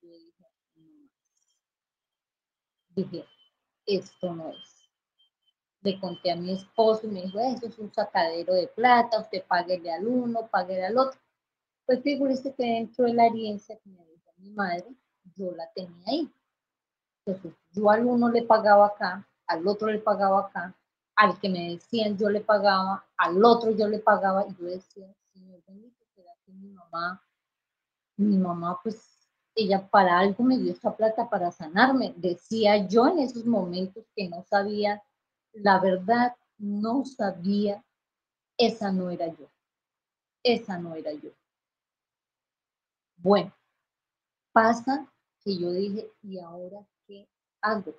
yo dije, no Dije, esto no es. Le conté a mi esposo y me dijo, eso es un sacadero de plata, usted pague al uno, pague al otro. Pues figúrese que dentro de la herencia que me dijo mi madre, yo la tenía ahí. Entonces, yo al uno le pagaba acá, al otro le pagaba acá, al que me decían yo le pagaba, al otro yo le pagaba, y yo decía, Señor bendito, que mi mamá, mi mamá, pues, ella para algo me dio esta plata para sanarme. Decía yo en esos momentos que no sabía, la verdad, no sabía, esa no era yo. Esa no era yo. Bueno, pasa que yo dije, ¿y ahora qué hago?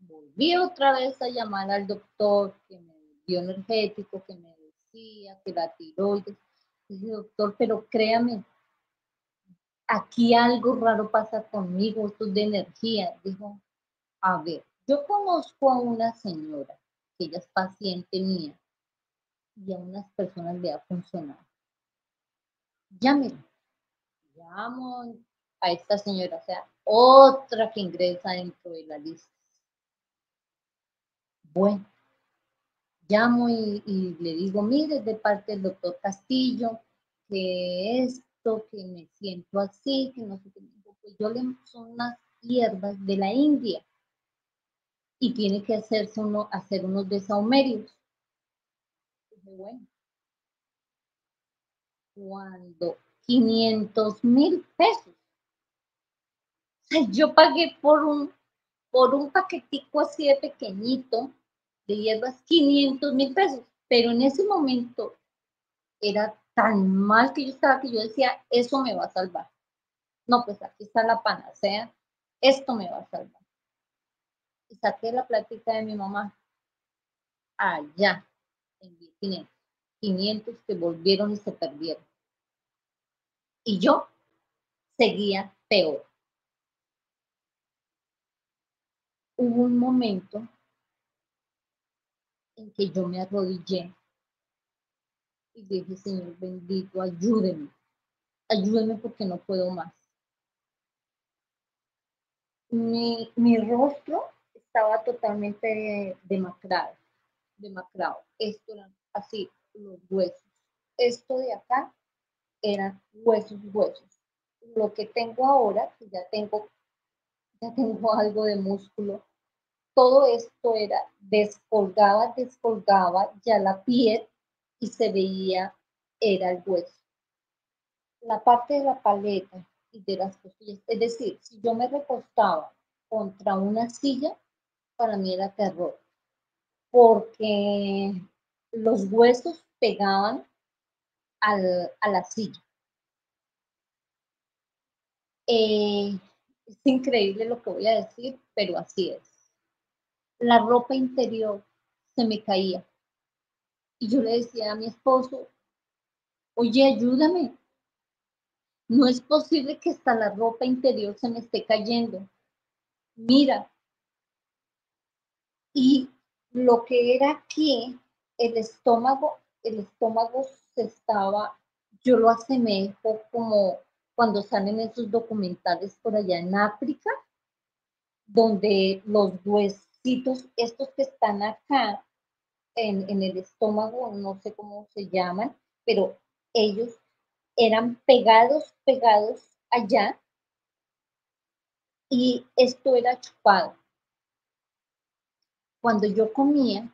volví otra vez a llamar al doctor que me dio energético, que me decía que la tiroides. Dije, doctor, pero créame, aquí algo raro pasa conmigo, esto es de energía. Dijo, a ver, yo conozco a una señora, que ella es paciente mía, y a unas personas le ha funcionado. Llámelo. Llamo a esta señora, o sea, otra que ingresa dentro de la lista. Bueno, llamo y, le digo, mire, de parte del doctor Castillo, que esto, que me siento así, que no sé qué. Pues yo le son unas hierbas de la India y tiene que hacerse uno, hacer unos desaumerios. Dije, bueno, cuando 500 mil pesos. Yo pagué por un, por un paquetico así de pequeñito de hierbas 500 mil pesos, pero en ese momento era tan mal que yo estaba que yo decía, eso me va a salvar. No, pues aquí está la panacea, esto me va a salvar. Y saqué la plática de mi mamá allá, en 500, 500 que volvieron y se perdieron. Y yo seguía peor. Hubo un momento en que yo me arrodillé y dije, Señor bendito, ayúdeme, ayúdeme porque no puedo más. Mi, mi rostro estaba totalmente demacrado, demacrado. Esto eran así, los huesos. Esto de acá eran huesos, huesos. Lo que tengo ahora, que ya tengo, ya tengo algo de músculo, todo esto era, descolgaba, descolgaba ya la piel y se veía, era el hueso. La parte de la paleta y de las costillas, es decir, si yo me recostaba contra una silla, para mí era terror, porque los huesos pegaban a la silla. Eh, es increíble lo que voy a decir, pero así es la ropa interior se me caía. Y yo le decía a mi esposo, oye, ayúdame. No es posible que hasta la ropa interior se me esté cayendo. Mira. Y lo que era aquí, el estómago, el estómago se estaba, yo lo asemejo como cuando salen esos documentales por allá en África, donde los huesitos, estos que están acá en, el estómago, no sé cómo se llaman, pero ellos eran pegados, pegados allá y esto era chupado. Cuando yo comía,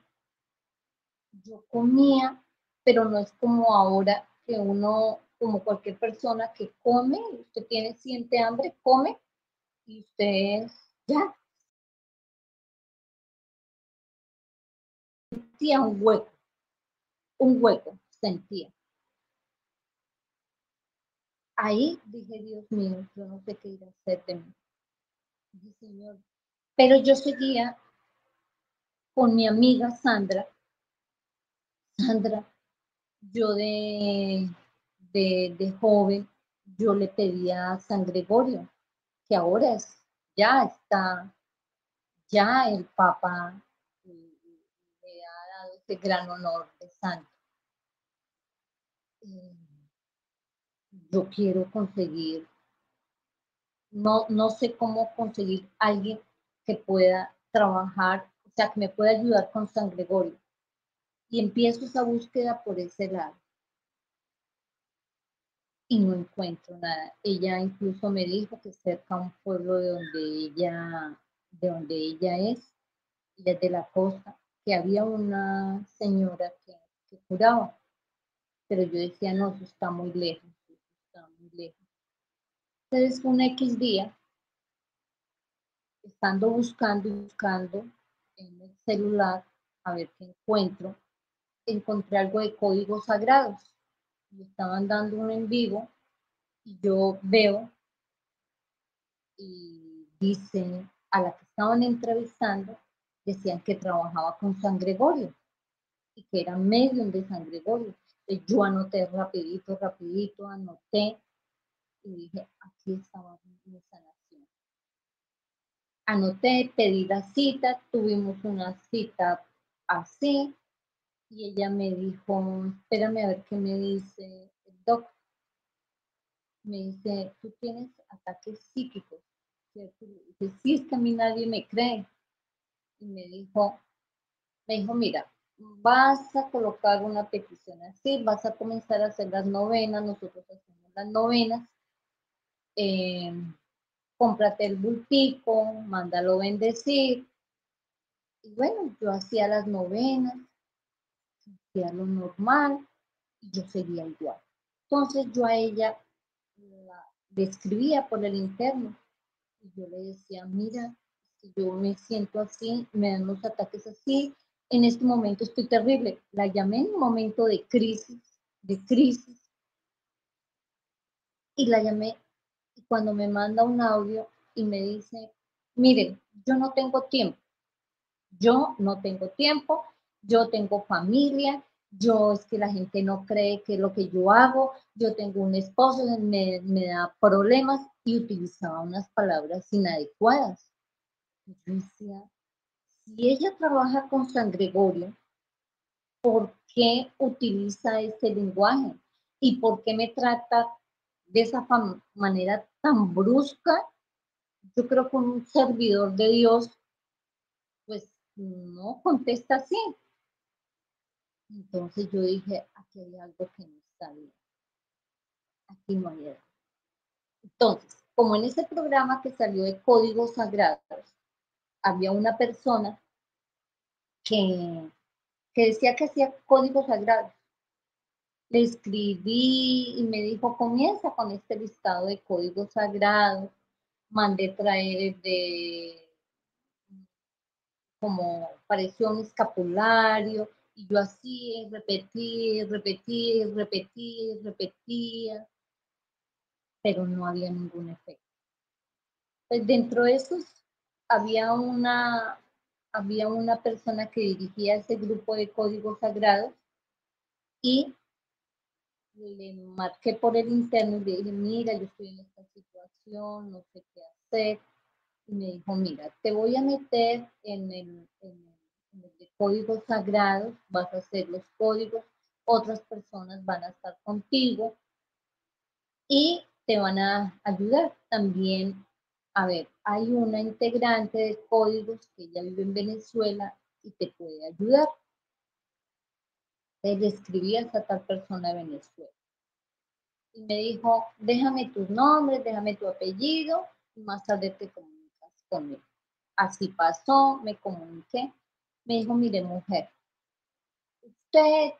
yo comía, pero no es como ahora que uno, como cualquier persona que come, usted tiene, siente hambre, come y usted ya. Sentía un hueco, un hueco, sentía. Ahí dije, Dios mío, yo no sé qué ir a hacer de mí. Señor. Pero yo seguía con mi amiga Sandra. Sandra, yo de, de, joven, yo le pedía a San Gregorio, que ahora ya está, ya el Papa ese gran honor de santo. Eh, yo quiero conseguir no, no sé cómo conseguir alguien que pueda trabajar, o sea, que me pueda ayudar con San Gregorio. Y empiezo esa búsqueda por ese lado. Y no encuentro nada. Ella incluso me dijo que cerca a un pueblo de donde ella, de donde ella es, desde la costa, que había una señora que, que curaba. Pero yo decía, no, eso está muy lejos, eso está muy lejos. Entonces, un X día, estando buscando y buscando en el celular a ver qué encuentro, encontré algo de códigos sagrados. Y estaban dando un en vivo y yo veo y dicen a la que estaban entrevistando, decían que trabajaba con San Gregorio y que era medium de San Gregorio. Yo anoté rapidito, rapidito, anoté y dije, aquí estaba mi sanación. Anoté, pedí la cita, tuvimos una cita así y ella me dijo, espérame a ver qué me dice el doctor. Me dice, tú tienes ataques psíquicos. ¿cierto? Dice, sí, es que a mí nadie me cree. Y me dijo, me dijo, mira, vas a colocar una petición así, vas a comenzar a hacer las novenas, nosotros hacemos las novenas, eh, cómprate el bultico, mándalo bendecir. Y bueno, yo hacía las novenas, hacía lo normal y yo seguía igual. Entonces yo a ella la describía por el interno y yo le decía, mira, si yo me siento así, me dan los ataques así, en este momento estoy terrible. La llamé en un momento de crisis, de crisis, y la llamé cuando me manda un audio y me dice, miren, yo no tengo tiempo, yo no tengo tiempo, yo tengo familia, yo es que la gente no cree que lo que yo hago, yo tengo un esposo, me, me da problemas y utilizaba unas palabras inadecuadas. Si ella trabaja con San Gregorio, ¿por qué utiliza ese lenguaje? ¿Y por qué me trata de esa manera tan brusca, yo creo que un servidor de Dios, pues no contesta así. Entonces yo dije, aquí hay algo que no está bien. Aquí no hay algo. Entonces, como en ese programa que salió de códigos sagrados, había una persona que, que decía que hacía códigos sagrados le escribí y me dijo, comienza con este listado de códigos sagrados. Mandé traer de como pareció un escapulario y yo así repetí, repetí, repetí, repetía, pero no había ningún efecto. Pues dentro de esos había una, había una persona que dirigía ese grupo de códigos sagrados y le marqué por el interno y le dije, mira, yo estoy en esta situación, no sé qué hacer. Y me dijo, mira, te voy a meter en el, códigos sagrados, vas a hacer los códigos, otras personas van a estar contigo y te van a ayudar. También, a ver, hay una integrante de códigos que ya vive en Venezuela y te puede ayudar. Le escribí a esa tal persona de Venezuela. Y me dijo, déjame tus nombres, déjame tu apellido y más tarde te comunicas conmigo. Así pasó, me comuniqué. Me dijo, mire mujer, usted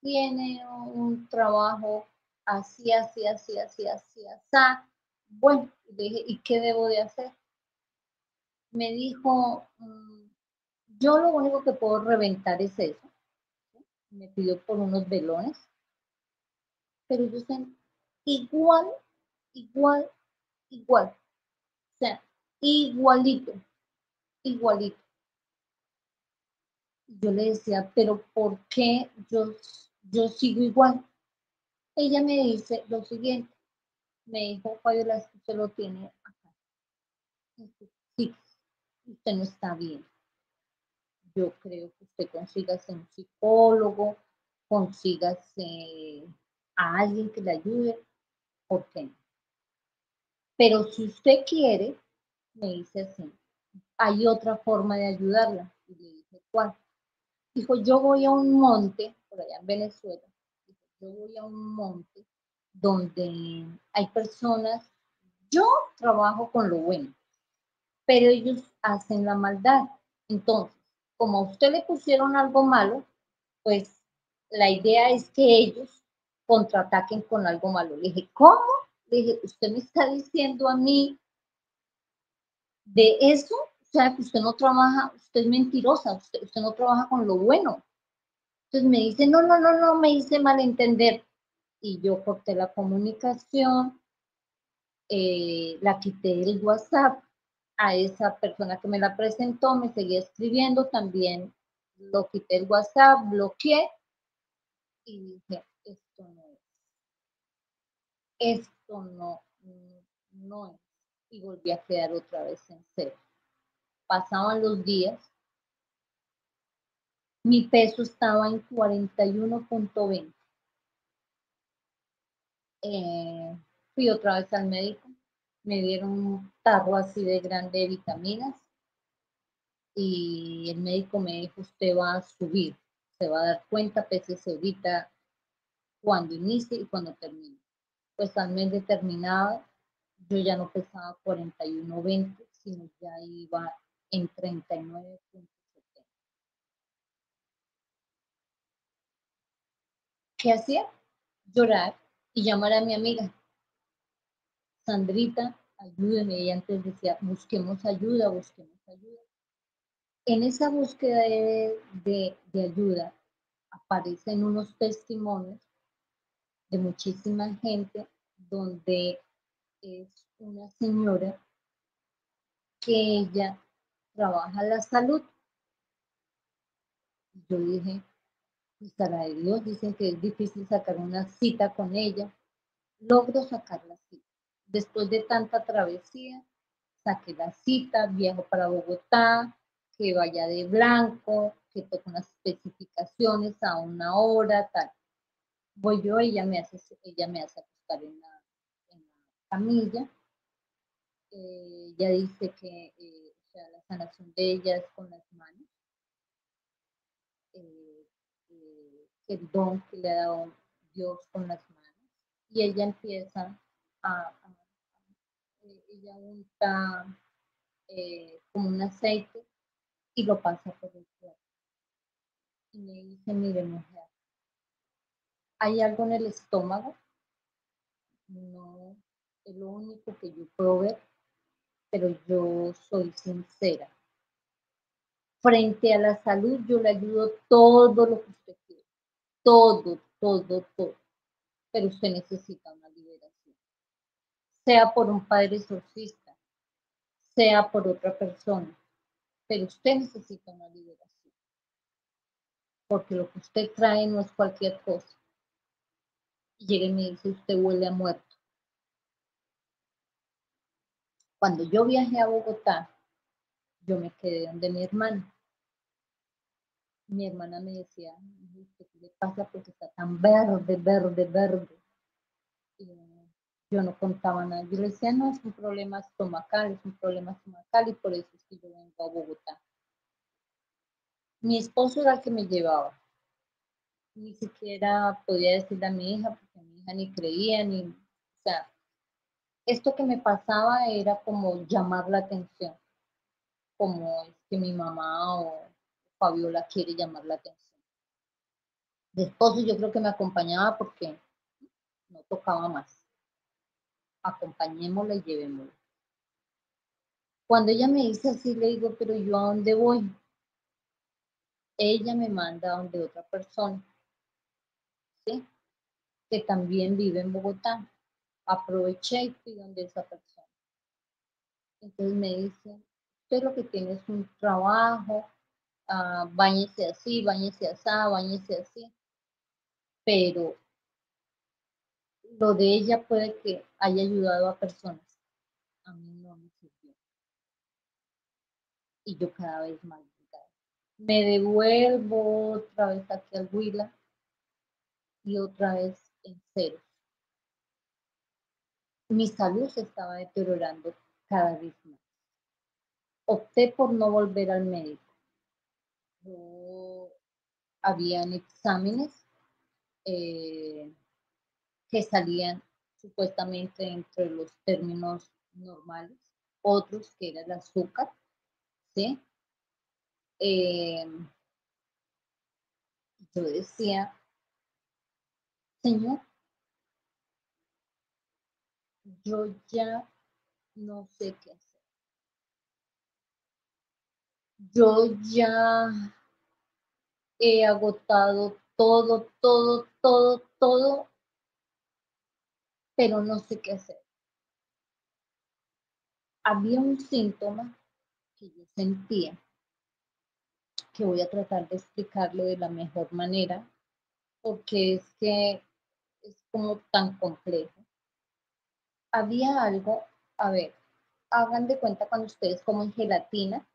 tiene un trabajo así, así, así, así, así, así. Bueno, dije, ¿y qué debo de hacer? Me dijo, mm, yo lo único que puedo reventar es eso. Me pidió por unos velones. Pero yo sé, igual, igual, igual. O sea, igualito igualito. Yo le decía, pero ¿por qué yo, yo sigo igual? Ella me dice lo siguiente, me dijo, Fabiola, usted lo tiene acá. Sí, usted no está bien. Yo creo que usted consiga ser un psicólogo, consiga a alguien que le ayude, ¿por qué no? Pero si usted quiere, me dice así, hay otra forma de ayudarla. Y le dije, ¿cuál? Dijo, yo voy a un monte, por allá en Venezuela, yo voy a un monte donde hay personas, yo trabajo con lo bueno, pero ellos hacen la maldad. Entonces, como a usted le pusieron algo malo, pues la idea es que ellos contraataquen con algo malo. Le dije, ¿cómo? Le dije, usted me está diciendo a mí de eso sea, que usted no trabaja, usted es mentirosa, usted, no trabaja con lo bueno. Entonces me dice, no, no, no, no, me hice malentender. Y yo corté la comunicación, eh, la quité del WhatsApp a esa persona que me la presentó, me seguía escribiendo, también lo quité el WhatsApp, bloqueé y dije, esto no es. Esto no, no es. Y volví a quedar otra vez en cero pasaban los días, mi peso estaba en 41.20. Eh, fui otra vez al médico, me dieron un tarro así de grande de vitaminas y el médico me dijo, usted va a subir, se va a dar cuenta, pese ahorita cuando inicie y cuando termine. Pues al mes determinado yo ya no pesaba 41.20, sino ya iba en 39.70. ¿Qué hacía? Llorar y llamar a mi amiga. Sandrita, ayúdeme. Ella antes decía, busquemos ayuda, busquemos ayuda. En esa búsqueda de, de, de ayuda aparecen unos testimonios de muchísima gente donde es una señora que ella trabaja la salud. Yo dije, para de Dios, dicen que es difícil sacar una cita con ella. Logro sacar la cita. Después de tanta travesía, saqué la cita, viajo para Bogotá, que vaya de blanco, que toque unas especificaciones a una hora, tal. Voy yo, ella me hace, ella me hace acostar en la, camilla. Eh, ella dice que eh, la sanación de ellas con las manos, eh, el don que le ha dado Dios con las manos. Y ella empieza a, eh, ella unta como un aceite y lo pasa por el cuerpo. Y me dice, mire mujer, ¿hay algo en el estómago? No, es lo único que yo puedo ver pero yo soy sincera. Frente a la salud, yo le ayudo todo lo que usted. Todo, todo, todo. Pero usted necesita una liberación. Sea por un padre exorcista, sea por otra persona. Pero usted necesita una liberación. Porque lo que usted trae no es cualquier cosa. Y llega y me usted huele a muerto. Cuando yo viajé a Bogotá, yo me quedé donde mi hermano. Mi hermana me decía, ¿qué le pasa? Porque está tan verde, verde, verde. Y yo no contaba nada. Yo le decía, no, es un problema estomacal, es un problema estomacal y por eso es que yo vengo a Bogotá. Mi esposo era el que me llevaba. Ni siquiera podía decirle a mi hija, porque mi hija ni creía, ni, o sea, esto que me pasaba era como llamar la atención, como es que mi mamá o Fabiola quiere llamar la atención. De esposo yo creo que me acompañaba porque no tocaba más. Acompañémosla y llevémosla. Cuando ella me dice así, le digo, pero yo a dónde voy? Ella me manda a donde otra persona, ¿sí? Que también vive en Bogotá. Aproveché y fui donde esa persona. Entonces me dice, usted que tiene un trabajo, uh, bañese así, bañese así, bañese así. Pero lo de ella puede que haya ayudado a personas. A mí no me sirvió. Y yo cada vez más me devuelvo otra vez aquí al Huila y otra vez en cero. Mi salud se estaba deteriorando cada vez más. Opté por no volver al médico. Habían exámenes eh, que salían supuestamente entre los términos normales, otros que era el azúcar, ¿sí? Eh, yo decía, Señor, yo ya no sé qué hacer. Yo ya he agotado todo, todo, todo, todo, pero no sé qué hacer. Había un síntoma que yo sentía que voy a tratar de explicarlo de la mejor manera, porque es que es como tan complejo. Había algo, a ver, hagan de cuenta cuando ustedes comen gelatina,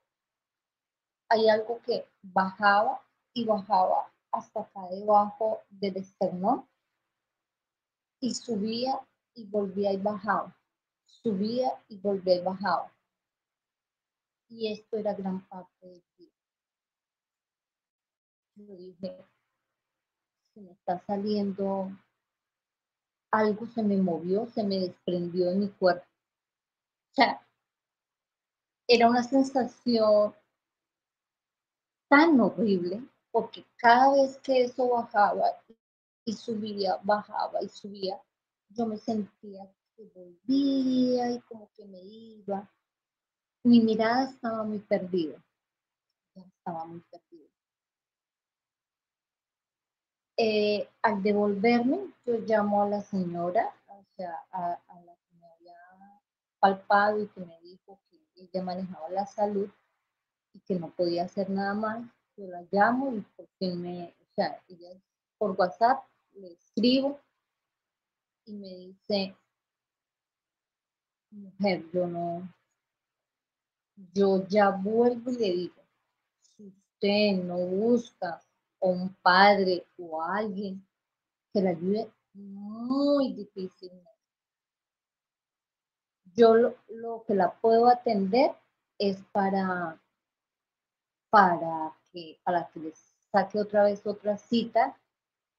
hay algo que bajaba y bajaba hasta acá debajo del esternón y subía y volvía y bajaba, subía y volvía y bajaba. Y esto era gran parte del día yo dije, se me está saliendo, algo se me movió, se me desprendió de mi cuerpo. O sea, era una sensación tan horrible, porque cada vez que eso bajaba y subía, bajaba y subía, yo me sentía que volvía y como que me iba. Mi mirada estaba muy perdida, ya estaba muy perdida. Eh, al devolverme, yo llamo a la señora, o sea, a, la que me había palpado y que me dijo que ella manejaba la salud que no podía hacer nada más. Yo la llamo y por fin me, o sea, ella por WhatsApp le escribo y me dice, mujer, yo no, yo ya vuelvo y le digo, si usted no busca o un padre o alguien que le ayude, muy difícil. Yo lo, que la puedo atender es para, para, que, para que les saque otra vez otra cita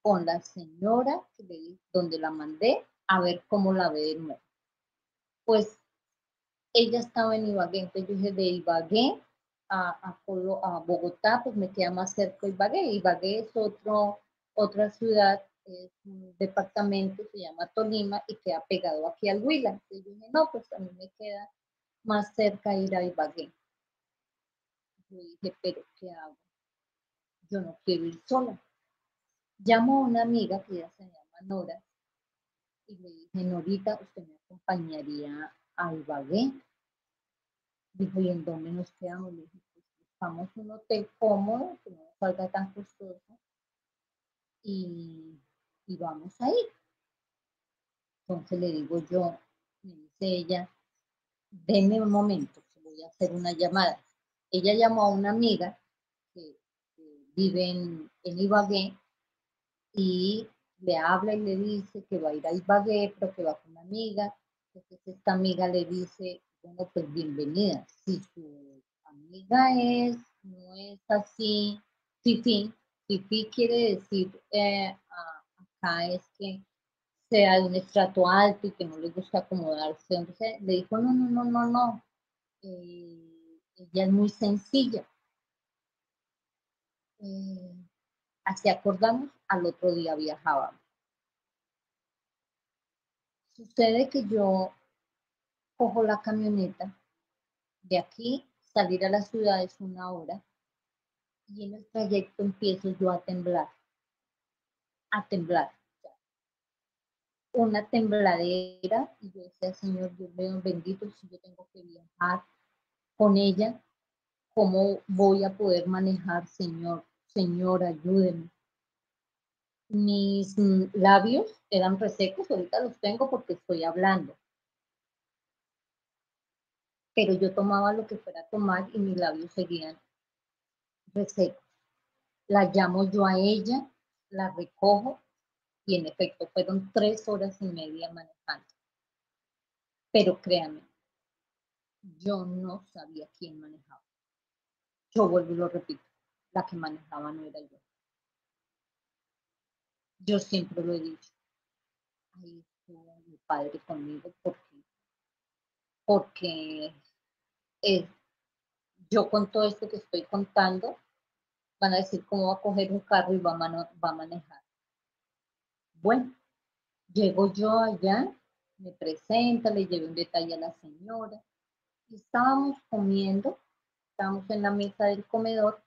con la señora que donde la mandé a ver cómo la ve de nuevo. Pues ella estaba en Ibagué, entonces yo dije de Ibagué a, a, Bogotá, pues me queda más cerca Ibagué. Ibagué es otro, otra ciudad, es un departamento, se llama Tolima y queda pegado aquí al Huila. Entonces yo dije, no, pues a mí me queda más cerca ir a Ibagué. Yo dije, pero ¿qué hago? Yo no quiero ir sola. Llamo a una amiga que ya se llama Nora y le dije, Norita, ¿usted me acompañaría a Ibagué? Dijo, ¿y en dónde nos quedamos? Le dije, pues buscamos un hotel cómodo, que no salga tan costoso, y, y vamos a ir. Entonces le digo yo, me dice ella, denme un momento, que voy a hacer una llamada. Ella llamó a una amiga que, vive en, en Ibagué y le habla y le dice que va a ir a Ibagué, pero que va con una amiga. Entonces esta amiga le dice, bueno, pues bienvenida. Si su amiga es, no es así, fifi, fifi quiere decir eh, acá es que sea de un estrato alto y que no le gusta acomodarse. Entonces le dijo, no, no, no, no, no. Eh, ella es muy sencilla. Eh, así acordamos, al otro día viajábamos. Sucede que yo cojo la camioneta, de aquí salir a la ciudad es una hora, y en el trayecto empiezo yo a temblar, a temblar. Una tembladera, y yo decía, Señor Dios mío, bendito, si yo tengo que viajar con ella, ¿cómo voy a poder manejar, Señor? Señor, ayúdeme mis labios eran resecos, ahorita los tengo porque estoy hablando. Pero yo tomaba lo que fuera a tomar y mis labios seguían resecos. La llamo yo a ella, la recojo y en efecto fueron tres horas y media manejando. Pero créanme, yo no sabía quién manejaba. Yo vuelvo y lo repito, la que manejaba no era yo. Yo siempre lo he dicho. Ahí estuvo mi padre conmigo porque, porque eh, yo con todo esto que estoy contando, van a decir cómo va a coger un carro y va a, va a manejar. Bueno, llego yo allá, me presenta, le llevo un detalle a la señora. Estábamos comiendo, estábamos en la mesa del comedor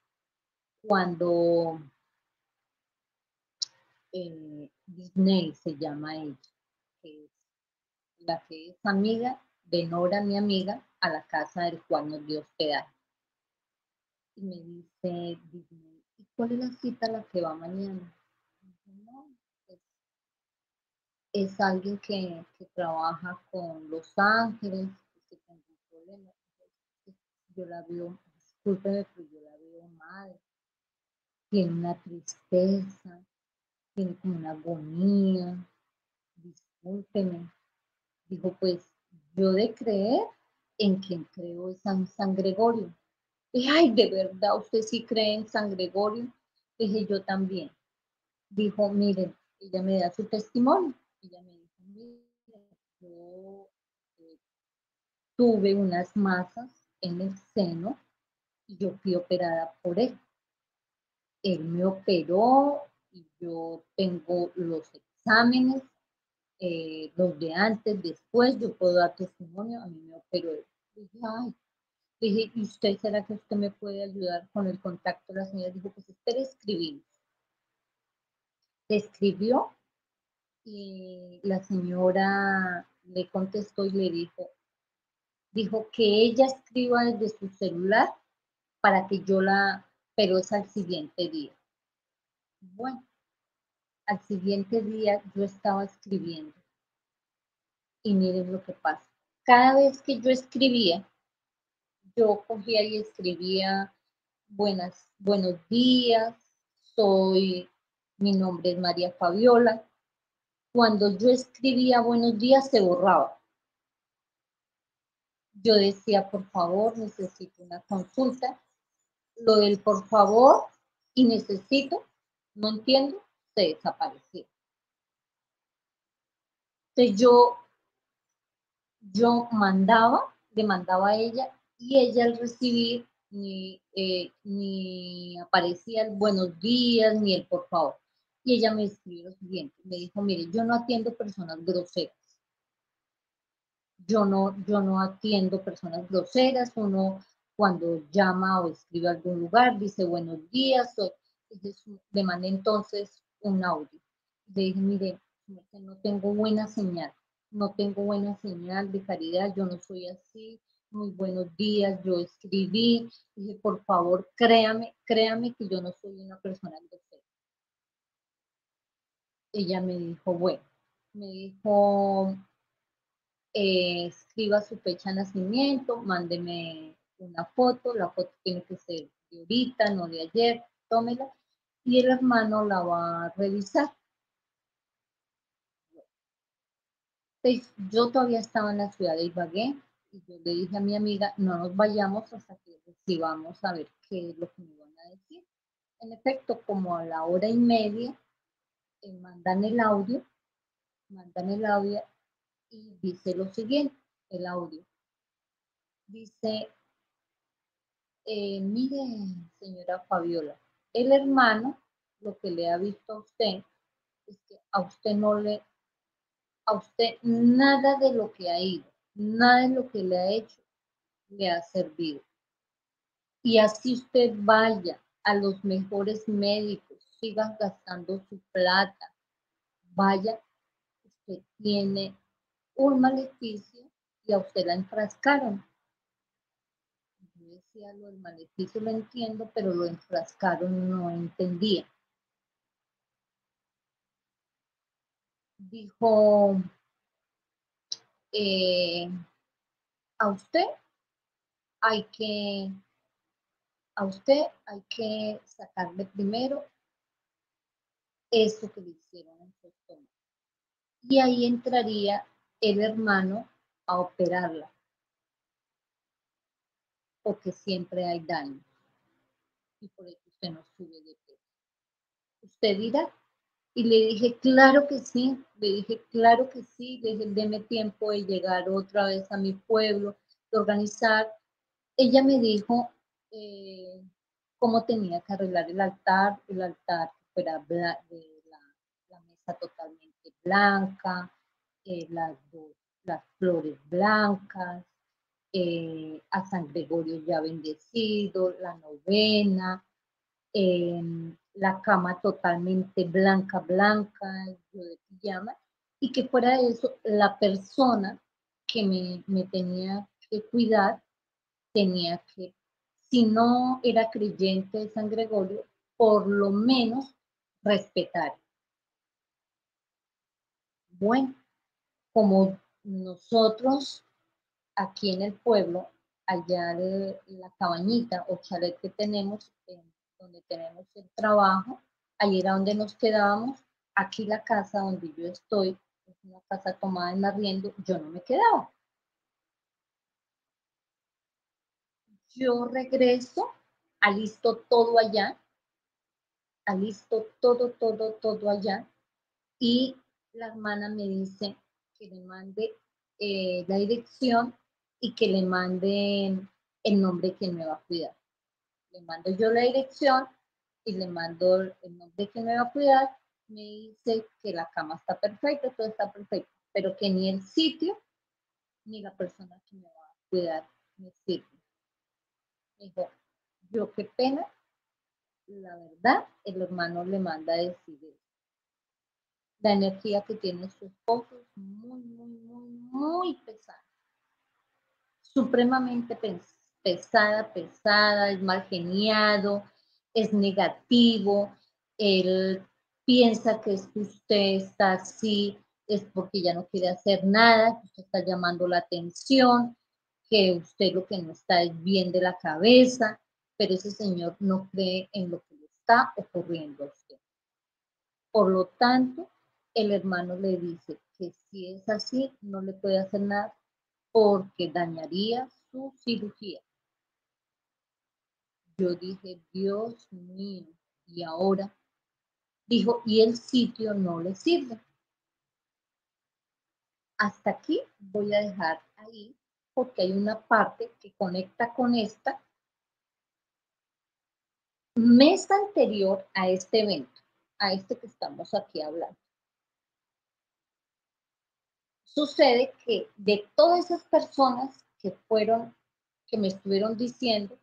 cuando eh, Disney se llama ella, que es la que es amiga de Nora, mi amiga, a la casa del cual nos dio hospedaje. Y me dice Disney, ¿y cuál es la cita la que va mañana? pues, es alguien que, trabaja con Los Ángeles, que problema. Yo la veo, discúlpeme, pero yo la veo mal. Tiene una tristeza, tiene como una agonía, discúlpeme. Dijo, pues yo de creer en quien creo es San, Gregorio. Dije, ay, de verdad, usted sí cree en San Gregorio. Dije, yo también. Dijo, miren, ella me da su testimonio. Ella me dijo, miren, yo tuve unas masas en el seno y yo fui operada por él. Él me operó y yo tengo los exámenes, eh, los de antes, después, yo puedo dar testimonio, a mí me operó. Dije, ay, dije, ¿y usted será que usted me puede ayudar con el contacto? La señora dijo, pues espere, escribimos. Escribió y la señora le contestó y le dijo, dijo que ella escriba desde su celular para que yo la, pero es al siguiente día. Bueno, al siguiente día yo estaba escribiendo y miren lo que pasa. Cada vez que yo escribía, yo cogía y escribía buenas, buenos días, soy, mi nombre es María Fabiola. Cuando yo escribía buenos días se borraba. Yo decía, por favor, necesito una consulta. Lo del por favor y necesito no entiendo, se desapareció. Entonces yo, yo mandaba, le mandaba a ella y ella al recibir ni, eh, ni aparecía el buenos días ni el por favor. Y ella me escribió lo siguiente, me dijo, mire, yo no atiendo personas groseras. Yo no, yo no atiendo personas groseras, uno cuando llama o escribe a algún lugar dice buenos días, soy, le mandé entonces un audio. Le dije, mire, no tengo buena señal, no tengo buena señal de caridad, yo no soy así, muy buenos días, yo escribí, dije, por favor, créame, créame que yo no soy una persona grosera. Ella me dijo, bueno, me dijo, eh, escriba su fecha de nacimiento, mándeme una foto, la foto tiene que ser de ahorita, no de ayer, tómela y el hermano la va a revisar. Pues, yo todavía estaba en la ciudad de Ibagué y yo le dije a mi amiga, no nos vayamos hasta que recibamos a ver qué es lo que me van a decir. En efecto, como a la hora y media, eh, mandan el audio, mandan el audio y dice lo siguiente, el audio. Dice, eh, mire, señora Fabiola, el hermano lo que le ha visto a usted es que a usted no le, a usted nada de lo que ha ido, nada de lo que le ha hecho le ha servido. Y así usted vaya a los mejores médicos, siga gastando su plata, vaya, usted tiene un maleficio y a usted la enfrascaron decía lo del maleficio lo entiendo, pero lo enfrascaron no entendía. Dijo, eh, a usted hay que, a usted hay que sacarle primero eso que le hicieron en su estómago. Y ahí entraría el hermano a operarla porque siempre hay daño. Y por eso usted no sube de peso. Usted dirá, y le dije, claro que sí, le dije, claro que sí, le dije, deme tiempo de llegar otra vez a mi pueblo, de organizar. Ella me dijo eh, cómo tenía que arreglar el altar, el altar fuera de la, mesa totalmente blanca, eh, las, flores blancas, eh, a San Gregorio ya bendecido, la novena, em, la cama totalmente blanca, blanca, yo de pijama, y que fuera eso, la persona que me, me tenía que cuidar tenía que, si no era creyente de San Gregorio, por lo menos respetar. Bueno, como nosotros aquí en el pueblo, allá de la cabañita o chalet que tenemos, donde tenemos el trabajo, allí era donde nos quedábamos, aquí la casa donde yo estoy, es una casa tomada en arriendo, yo no me quedaba. Yo regreso, alisto todo allá, alisto todo, todo, todo allá, y la hermana me dice que le mande eh, la dirección y que le manden el nombre que me va a cuidar. Le mando yo la dirección y le mando el nombre que me va a cuidar. Me dice que la cama está perfecta, todo está perfecto, pero que ni el sitio ni la persona que me va a cuidar me sirve. dijo, yo qué pena, la verdad, el hermano le manda a decir La energía que tiene su esposo es muy, muy, muy, muy pesada supremamente pesada, pesada, es mal geniado, es negativo, él piensa que es que usted está así, es porque ya no quiere hacer nada, que usted está llamando la atención, que usted lo que no está es bien de la cabeza, pero ese señor no cree en lo que le está ocurriendo a usted. Por lo tanto, el hermano le dice que si es así, no le puede hacer nada porque dañaría su cirugía. Yo dije, Dios mío, y ahora, dijo, y el sitio no le sirve. Hasta aquí voy a dejar ahí porque hay una parte que conecta con esta. Mes anterior a este evento, a este que estamos aquí hablando. Sucede que de todas esas personas que fueron, que me estuvieron diciendo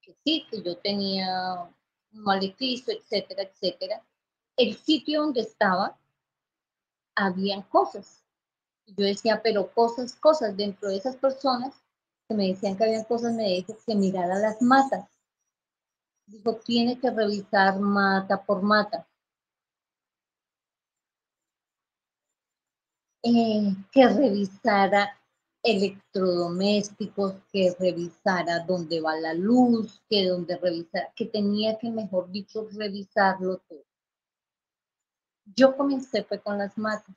que sí, que yo tenía un maleficio, etcétera, etcétera, el sitio donde estaba, habían cosas. Yo decía, pero cosas, cosas, dentro de esas personas que me decían que habían cosas, me dijo que mirara las matas. Dijo, tiene que revisar mata por mata. Eh, que revisara electrodomésticos, que revisara dónde va la luz, que donde revisara, que tenía que, mejor dicho, revisarlo todo. Yo comencé fue con las matas.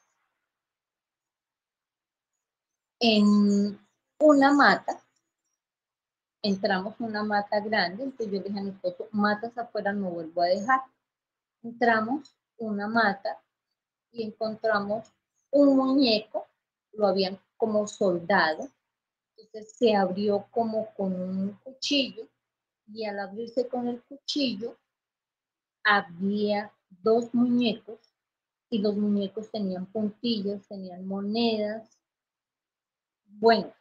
En una mata, entramos una mata grande, entonces yo dije a mi esposo, matas afuera no vuelvo a dejar. Entramos una mata y encontramos un muñeco, lo habían como soldado, entonces se abrió como con un cuchillo y al abrirse con el cuchillo había dos muñecos y los muñecos tenían puntillas, tenían monedas. Bueno,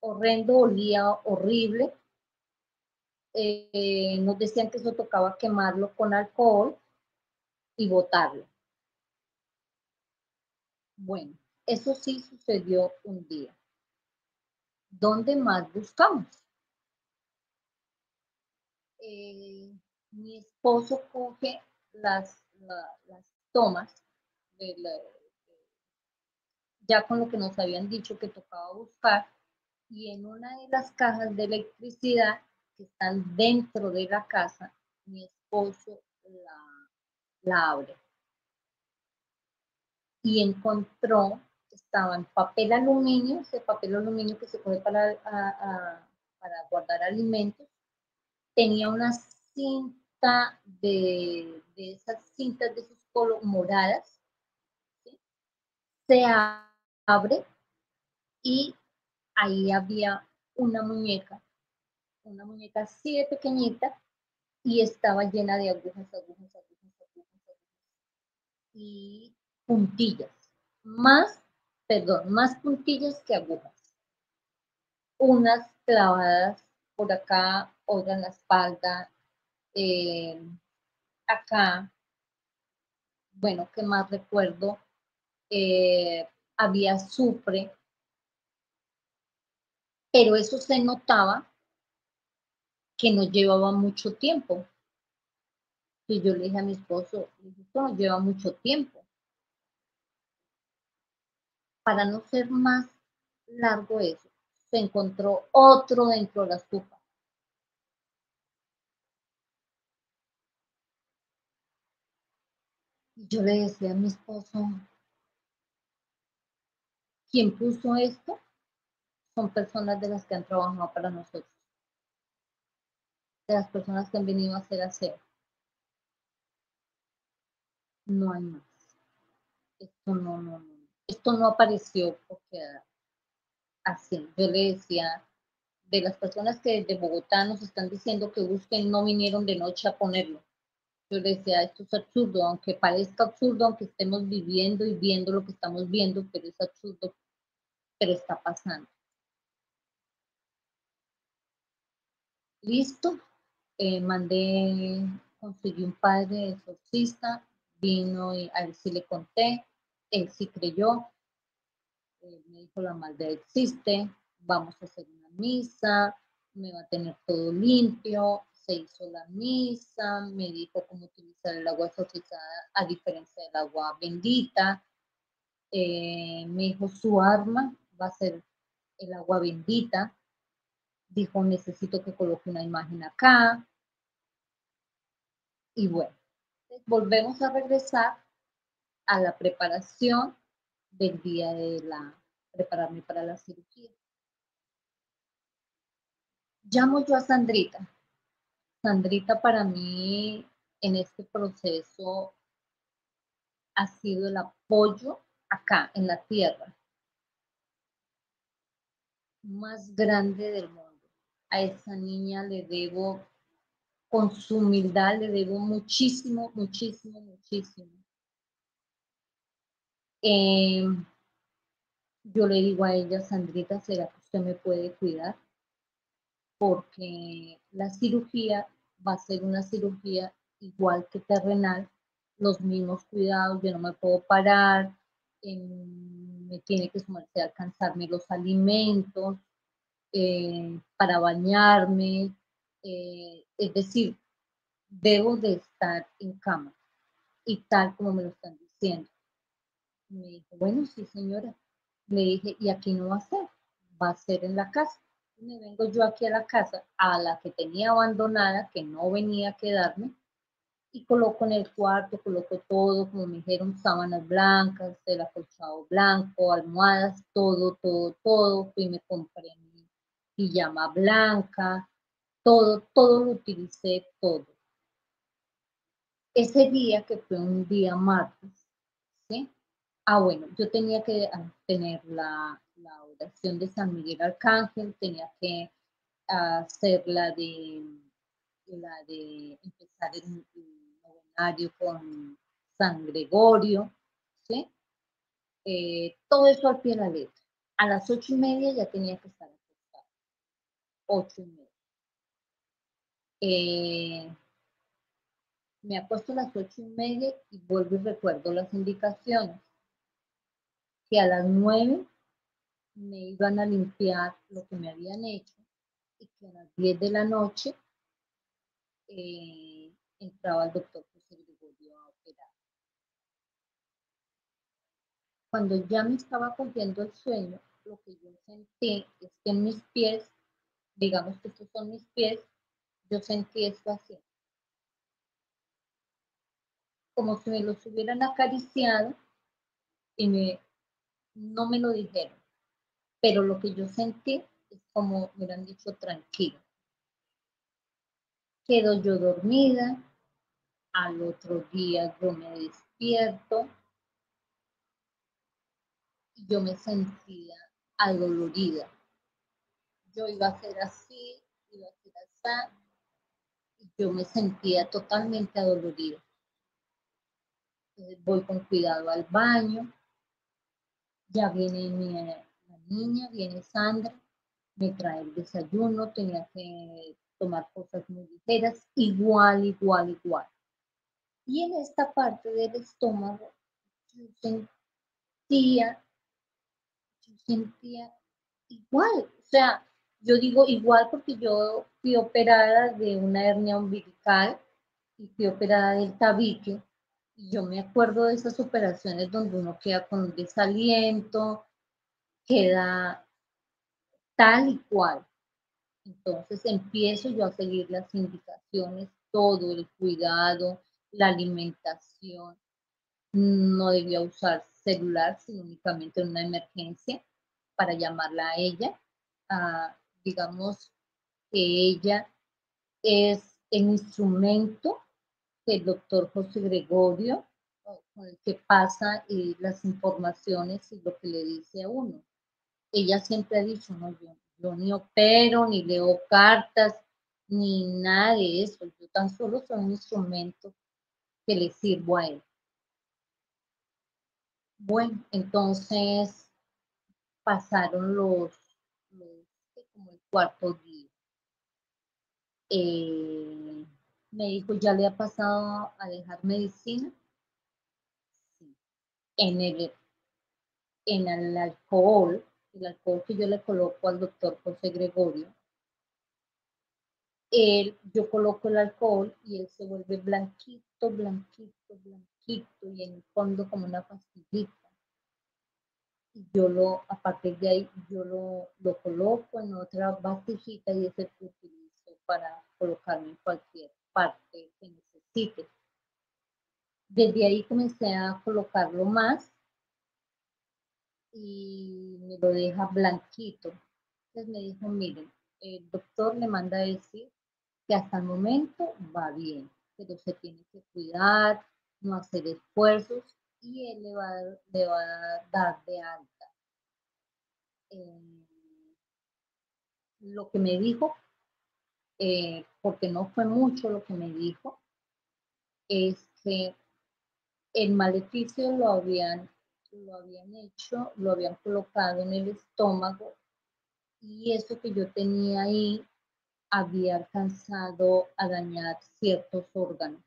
horrendo, olía horrible. Eh, nos decían que eso tocaba quemarlo con alcohol y botarlo. Bueno, eso sí sucedió un día. ¿Dónde más buscamos? Eh, mi esposo coge las, las tomas ya con lo que nos habían dicho que tocaba buscar y en una de las cajas de electricidad que están dentro de la casa, mi esposo la, abre y encontró, estaba en papel aluminio, ese papel aluminio que se coge para, para guardar alimentos, tenía una cinta de, de esas cintas de sus colores moradas, se abre y ahí había una muñeca, una muñeca así de pequeñita y estaba llena de agujas, agujas, agujas, agujas, agujas. Y puntillas, más, perdón, más puntillas que agujas. Unas clavadas por acá, otras en la espalda, eh, acá, bueno, ¿qué más recuerdo? Eh, había azufre, pero eso se notaba que no llevaba mucho tiempo. Y yo le dije a mi esposo, esto no lleva mucho tiempo. Para no ser más largo eso, se encontró otro dentro de la estufa. Y yo le decía a mi esposo, ¿Quién puso esto son personas de las que han trabajado para nosotros, de las personas que han venido a hacer aseo. No hay más. Esto no, no, no. Esto no apareció porque así. Yo le decía, de las personas que de Bogotá nos están diciendo que busquen, no vinieron de noche a ponerlo. Yo le decía, esto es absurdo, aunque parezca absurdo, aunque estemos viviendo y viendo lo que estamos viendo, pero es absurdo pero está pasando. Listo, eh, mandé, conseguí un padre exorcista, vino y a él sí le conté, él sí creyó, me dijo la maldad existe, vamos a hacer una misa, me va a tener todo limpio, se hizo la misa, me dijo cómo utilizar el agua exorcizada a diferencia del agua bendita, eh, me dijo su arma va a ser el agua bendita. Dijo, necesito que coloque una imagen acá. Y bueno, volvemos a regresar a la preparación del día de la, prepararme para la cirugía. Llamo yo a Sandrita. Sandrita para mí en este proceso ha sido el apoyo acá en la tierra más grande del mundo. A esa niña le debo, con su humildad, le debo muchísimo, muchísimo, muchísimo. Em, yo le digo a ella, Sandrita, ¿será que usted me puede cuidar? Porque la cirugía va a ser una cirugía igual que terrenal, los mismos cuidados, yo no me puedo parar, me tiene que sumarse a alcanzarme los alimentos, eh, para bañarme, eh, es decir, debo de estar en cama y tal como me lo están diciendo. Me dijo, bueno, sí señora. Le dije, ¿y aquí no va a ser? va a ser en la casa. Me vengo yo aquí a la casa, a la que tenía abandonada, que no venía a quedarme, y coloco en el cuarto, coloco todo, como me dijeron, sábanas blancas, el acolchado blanco, almohadas, todo, todo, todo. Fui y me compré mi pijama blanca, todo, todo lo utilicé, todo. Ese día, que fue un día martes, ¿sí? Ah, bueno, yo tenía que ah, tener la, oración de San Miguel Arcángel, tenía que hacer la de, la de empezar el, novenario con San Gregorio, ¿sí? Eh, todo eso al pie de la letra. A las ocho y media ya tenía que estar acostada. Ocho y media. Eh, me apuesto a las ocho y media y vuelvo y recuerdo las indicaciones. Que a las nueve me iban a limpiar lo que me habían hecho y que a las 10 de la noche eh, entraba el doctor José Gregorio a operar. Cuando ya me estaba cogiendo el sueño, lo que yo sentí es que en mis pies, digamos que estos son mis pies, yo sentí esto así. Como si me los hubieran acariciado y me, no me lo dijeron. Pero lo que yo sentí es como me han dicho tranquilo. Quedo yo dormida, al otro día yo me despierto y yo me sentía adolorida. Yo iba a ser así, iba a ser así, y yo me sentía totalmente adolorida. Entonces voy con cuidado al baño, ya viene mi, la niña, viene Sandra, me trae el desayuno, tenía que tomar cosas muy ligeras, igual, igual, igual. Y en esta parte del estómago yo sentía, yo sentía igual, o sea, yo digo igual porque yo fui operada de una hernia umbilical y fui operada del tabique. Yo me acuerdo de esas operaciones donde uno queda con desaliento, queda tal y cual. Entonces empiezo yo a seguir las indicaciones, todo el cuidado, la alimentación. No debía usar celular, sino únicamente en una emergencia para llamarla a ella. digamos que ella es el instrumento el doctor José Gregorio, con el que pasa y las informaciones y lo que le dice a uno. Ella siempre ha dicho, no, yo, yo ni opero, ni leo cartas, ni nada de eso. Yo tan solo soy un instrumento que le sirvo a él. Bueno, entonces pasaron los, como el cuarto día. Eh, me dijo, ¿ya le ha pasado a dejar medicina? Sí. En el, en el alcohol, el alcohol que yo le coloco al doctor José Gregorio, él, yo coloco el alcohol y él se vuelve blanquito, blanquito, blanquito y en el fondo como una pastillita. Yo lo, a partir de ahí, yo lo, lo coloco en otra vasijita y ese utilizo para colocarme en cualquier parte que necesite. Desde ahí comencé a colocarlo más y me lo deja blanquito. Entonces me dijo, miren, el doctor le manda a decir que hasta el momento va bien, pero se tiene que cuidar, no hacer esfuerzos y él le va, a dar de alta. Eh, lo que me dijo, eh, porque no fue mucho lo que me dijo, es que el maleficio lo habían, lo habían hecho, lo habían colocado en el estómago y eso que yo tenía ahí había alcanzado a dañar ciertos órganos,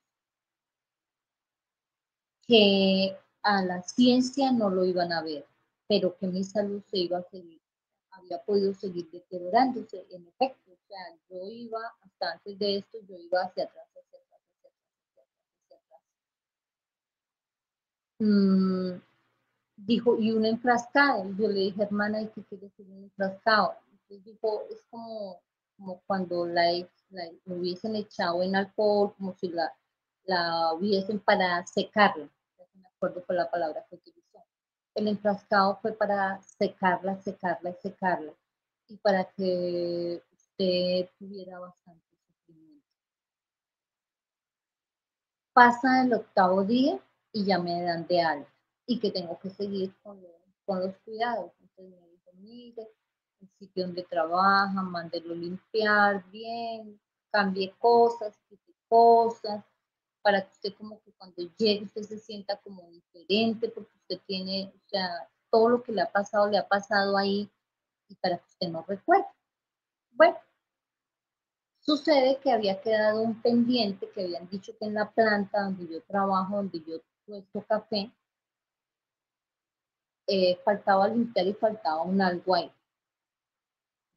que a la ciencia no lo iban a ver, pero que mi salud se iba a seguir, había podido seguir deteriorándose. En efecto, o sea, yo iba, hasta antes de esto, yo iba hacia atrás, hacia atrás, hacia atrás, hacia atrás, hacia atrás. Mm, dijo, y un enfrascado. Yo le dije, hermana, ¿y qué quiere decir un enfrascado? Entonces dijo, es como, como cuando la, la, hubiesen echado en alcohol, como si la, la hubiesen para secarla. No me acuerdo por la palabra que utilizó. El enfrascado fue para secarla, secarla y secarla. Y para que usted tuviera bastante sufrimiento. Pasa el octavo día y ya me dan de alta y que tengo que seguir con, los cuidados. Entonces me dijo, mire, el sitio donde trabaja, mándelo limpiar bien, cambie cosas, quite cosas, para que usted como que cuando llegue usted se sienta como diferente, porque usted tiene, o sea, todo lo que le ha pasado, le ha pasado ahí, y para que usted no recuerde. Bueno, sucede que había quedado un pendiente que habían dicho que en la planta donde yo trabajo, donde yo puesto café, eh, faltaba limpiar y faltaba un algo ahí.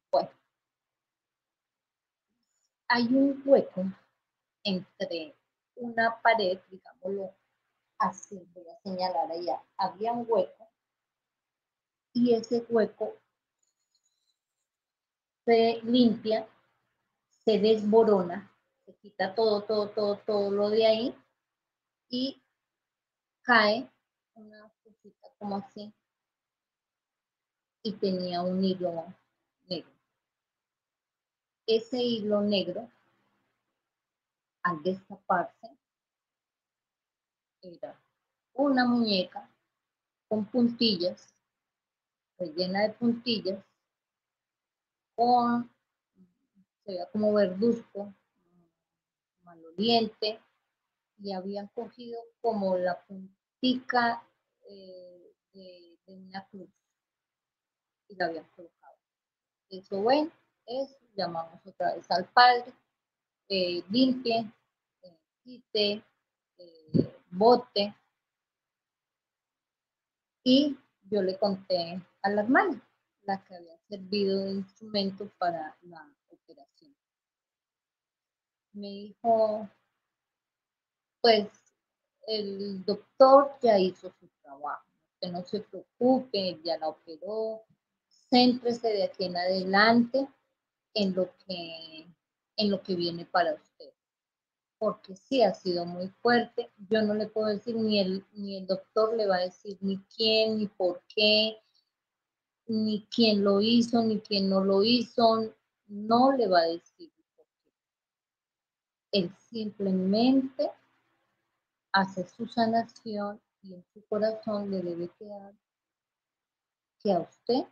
Bueno, hay un hueco entre una pared, digámoslo así, voy a señalar allá, había un hueco y ese hueco se limpia, se desborona, se quita todo, todo, todo, todo lo de ahí y cae una cosita como así y tenía un hilo negro. Ese hilo negro, al destaparse, era una muñeca con puntillas, llena de puntillas, con, se veía como verduzco, maloliente, y habían cogido como la puntica eh, de, de una cruz y la habían colocado. Eso ven, es, llamamos otra vez al padre, eh, limpie, eh, bote. Y yo le conté a la hermana, la que había servido de instrumento para la operación. Me dijo, pues el doctor ya hizo su trabajo, que no se preocupe, ya la operó, céntrese de aquí en adelante en lo que, en lo que viene para usted. Porque sí ha sido muy fuerte. Yo no le puedo decir, ni el, ni el doctor le va a decir ni quién, ni por qué, ni quién lo hizo, ni quién no lo hizo. No le va a decir por qué. Él simplemente hace su sanación y en su corazón le debe quedar que a usted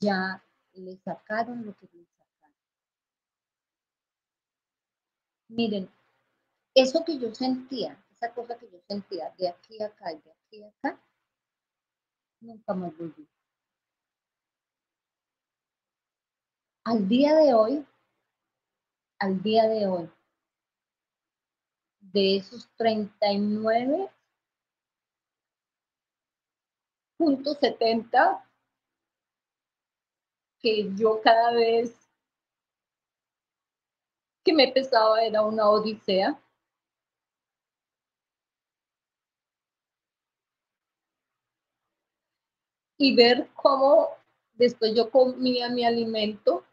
ya le sacaron lo que le sacaron. Miren, eso que yo sentía, esa cosa que yo sentía de aquí a acá y de aquí a acá, nunca más volví. Al día de hoy, al día de hoy, de esos 39.70 que yo cada vez que me pesaba era una odisea. Y ver cómo después yo comía mi alimento,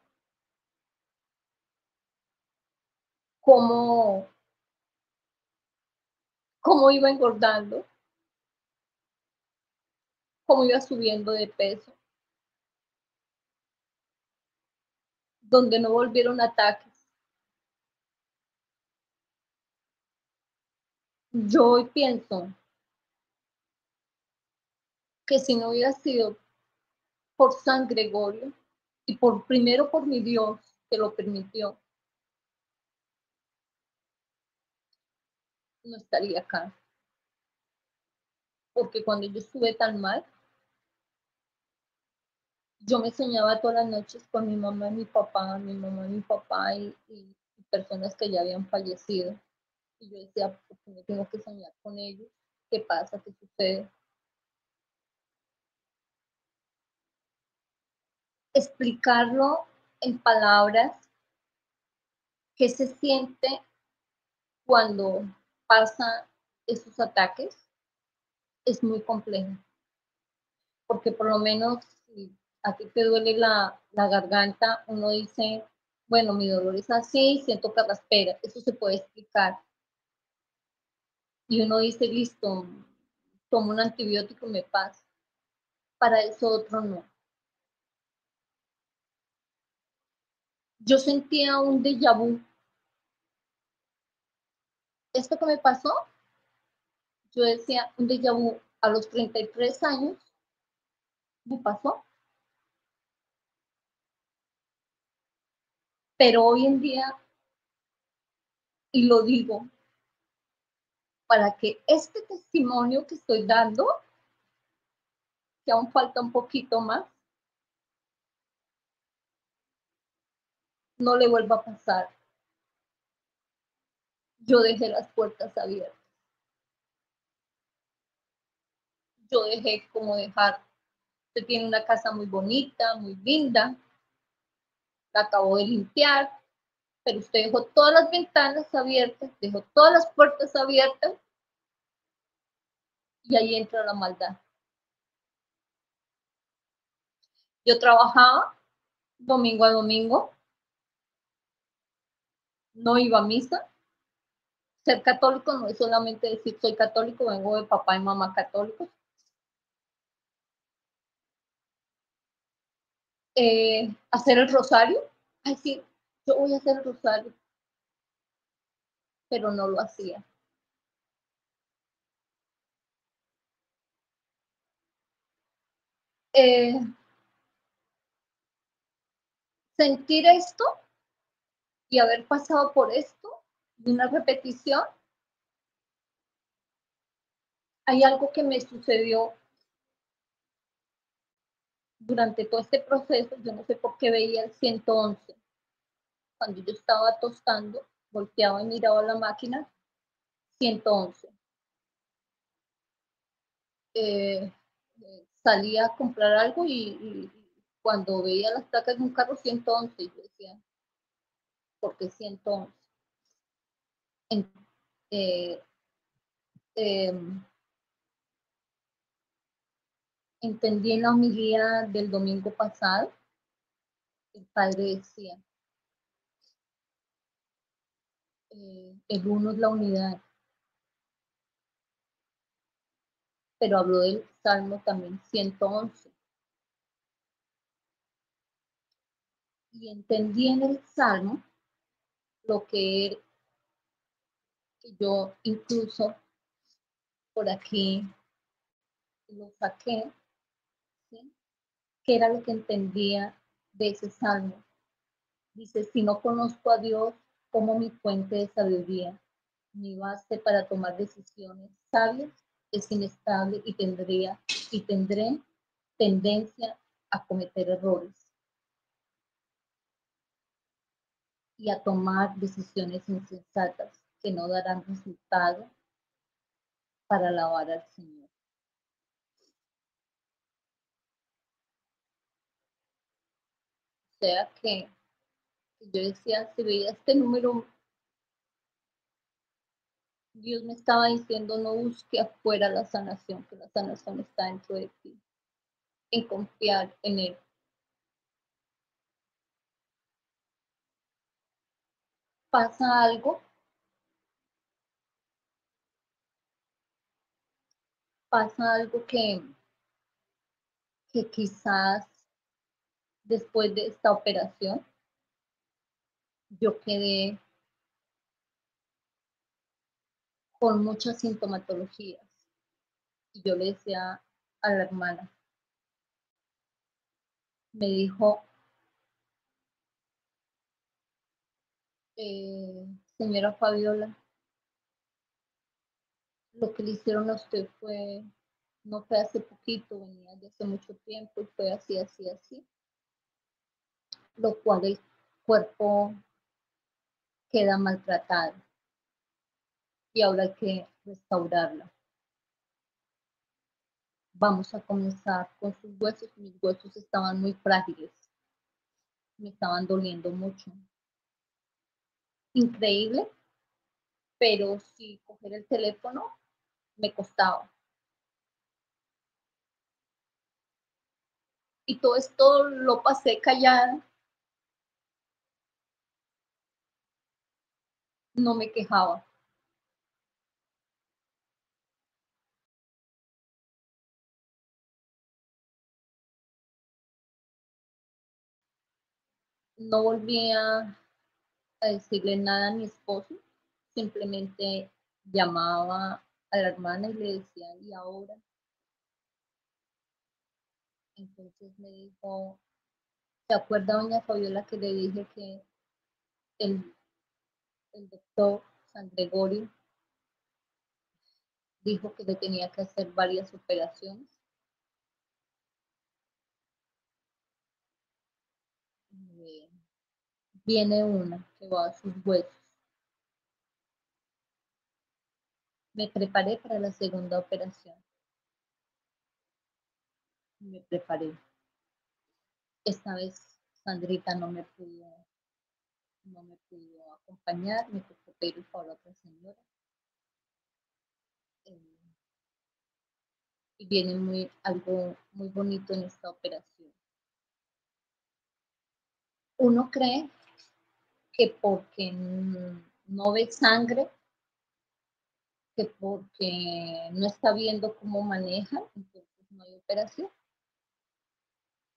cómo, cómo iba engordando, cómo iba subiendo de peso. donde no volvieron ataques. Yo hoy pienso que si no hubiera sido por San Gregorio y por primero por mi Dios que lo permitió, no estaría acá. Porque cuando yo estuve tan mal, yo me soñaba todas las noches con mi mamá y mi papá, mi mamá y mi papá y, personas que ya habían fallecido. Y yo decía, ¿por qué me tengo que soñar con ellos? ¿Qué pasa? ¿Qué sucede? Explicarlo en palabras, qué se siente cuando pasan esos ataques, es muy compleja. Porque por lo menos si a ti te duele la, la garganta, uno dice, bueno, mi dolor es así, siento carraspera, eso se puede explicar. Y uno dice, listo, tomo un antibiótico y me pasa. Para eso otro no. Yo sentía un déjà vu. Esto que me pasó, yo decía, un déjà vu a los 33 años, me pasó. Pero hoy en día, y lo digo, para que este testimonio que estoy dando, que aún falta un poquito más, no le vuelva a pasar. Yo dejé las puertas abiertas. Yo dejé como dejar, usted tiene una casa muy bonita, muy linda, la acabo de limpiar, pero usted dejó todas las ventanas abiertas, dejó todas las puertas abiertas y ahí entra la maldad. Yo trabajaba domingo a domingo, no iba a misa. Ser católico no es solamente decir soy católico, vengo de papá y mamá católicos. Eh, hacer el rosario. Ay, sí, yo voy a hacer el rosario. Pero no lo hacía. Eh, sentir esto y haber pasado por esto, de una repetición, hay algo que me sucedió durante todo este proceso, yo no sé por qué veía el 111. Cuando yo estaba tostando, volteaba y miraba la máquina, 111. Eh, salía a comprar algo y, cuando veía las placas de un carro 111, yo decía, ¿por qué 111? En, eh, eh, entendí en la homilía del domingo pasado, el padre decía, eh, el uno es la unidad, pero habló del Salmo también 111. Y entendí en el Salmo lo que, yo incluso por aquí lo saqué, que era lo que entendía de ese salmo. Dice, si no conozco a Dios como mi fuente de sabiduría, mi base para tomar decisiones sabias es inestable y tendría y tendré tendencia a cometer errores y a tomar decisiones insensatas que no darán resultado para alabar al Señor. O sea que yo decía, si veía este número Dios me estaba diciendo, no busque afuera la sanación, que la sanación está dentro de ti, en confiar en Él. Pasa algo, pasa algo que, que quizás después de esta operación yo quedé con muchas sintomatologías. Y yo le decía a la hermana, me dijo, eh, señora Fabiola, lo que le hicieron a usted fue, no fue hace poquito, venía de hace mucho tiempo y fue así, así, así. Lo cual el cuerpo queda maltratado y ahora hay que restaurarla. Vamos a comenzar con sus huesos. Mis huesos estaban muy frágiles. Me estaban doliendo mucho. Increíble, pero si coger el teléfono me costaba. Y todo esto lo pasé callada. No me quejaba. No volví a, decirle nada a mi esposo, simplemente llamaba a la hermana y le decía, ¿y ahora? Entonces me dijo, ¿se acuerda doña Fabiola que le dije que el, el doctor San Gregorio dijo que le tenía que hacer varias operaciones? Viene una que va a sus huesos. Me preparé para la segunda operación. Me preparé. Esta vez Sandrita no me pudo, no me pudo acompañar, me tocó pedir por otra señora. Eh, y viene muy, algo muy bonito en esta operación. Uno cree que porque no ve sangre, que porque no está viendo cómo maneja, entonces no hay operación.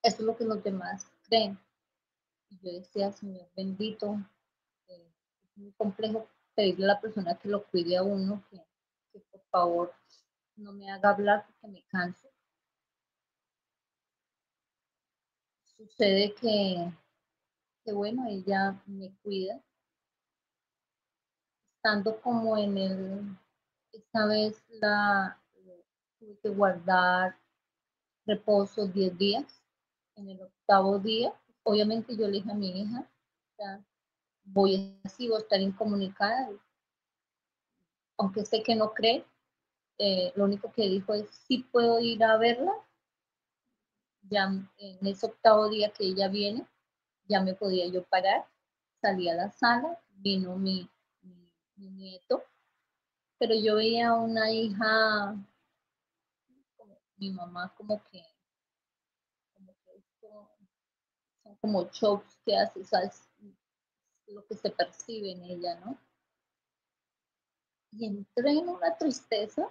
Eso es lo que los demás creen. Y yo decía, Señor bendito, eh, es muy complejo pedirle a la persona que lo cuide a uno, que, que por favor no me haga hablar porque me canso. Sucede que que bueno, ella me cuida. Estando como en el, esta vez la tuve que guardar reposo 10 días. En el octavo día, obviamente yo le dije a mi hija, voy así, voy a estar incomunicada. Aunque sé que no cree, eh, lo único que dijo es, sí puedo ir a verla. Ya en ese octavo día que ella viene, ya me podía yo parar, salí a la sala, vino mi, nieto, pero yo veía a una hija, mi mamá como que, como que son como shocks que hace, ¿sabes? Lo que se percibe en ella, ¿no? Y entré en una tristeza.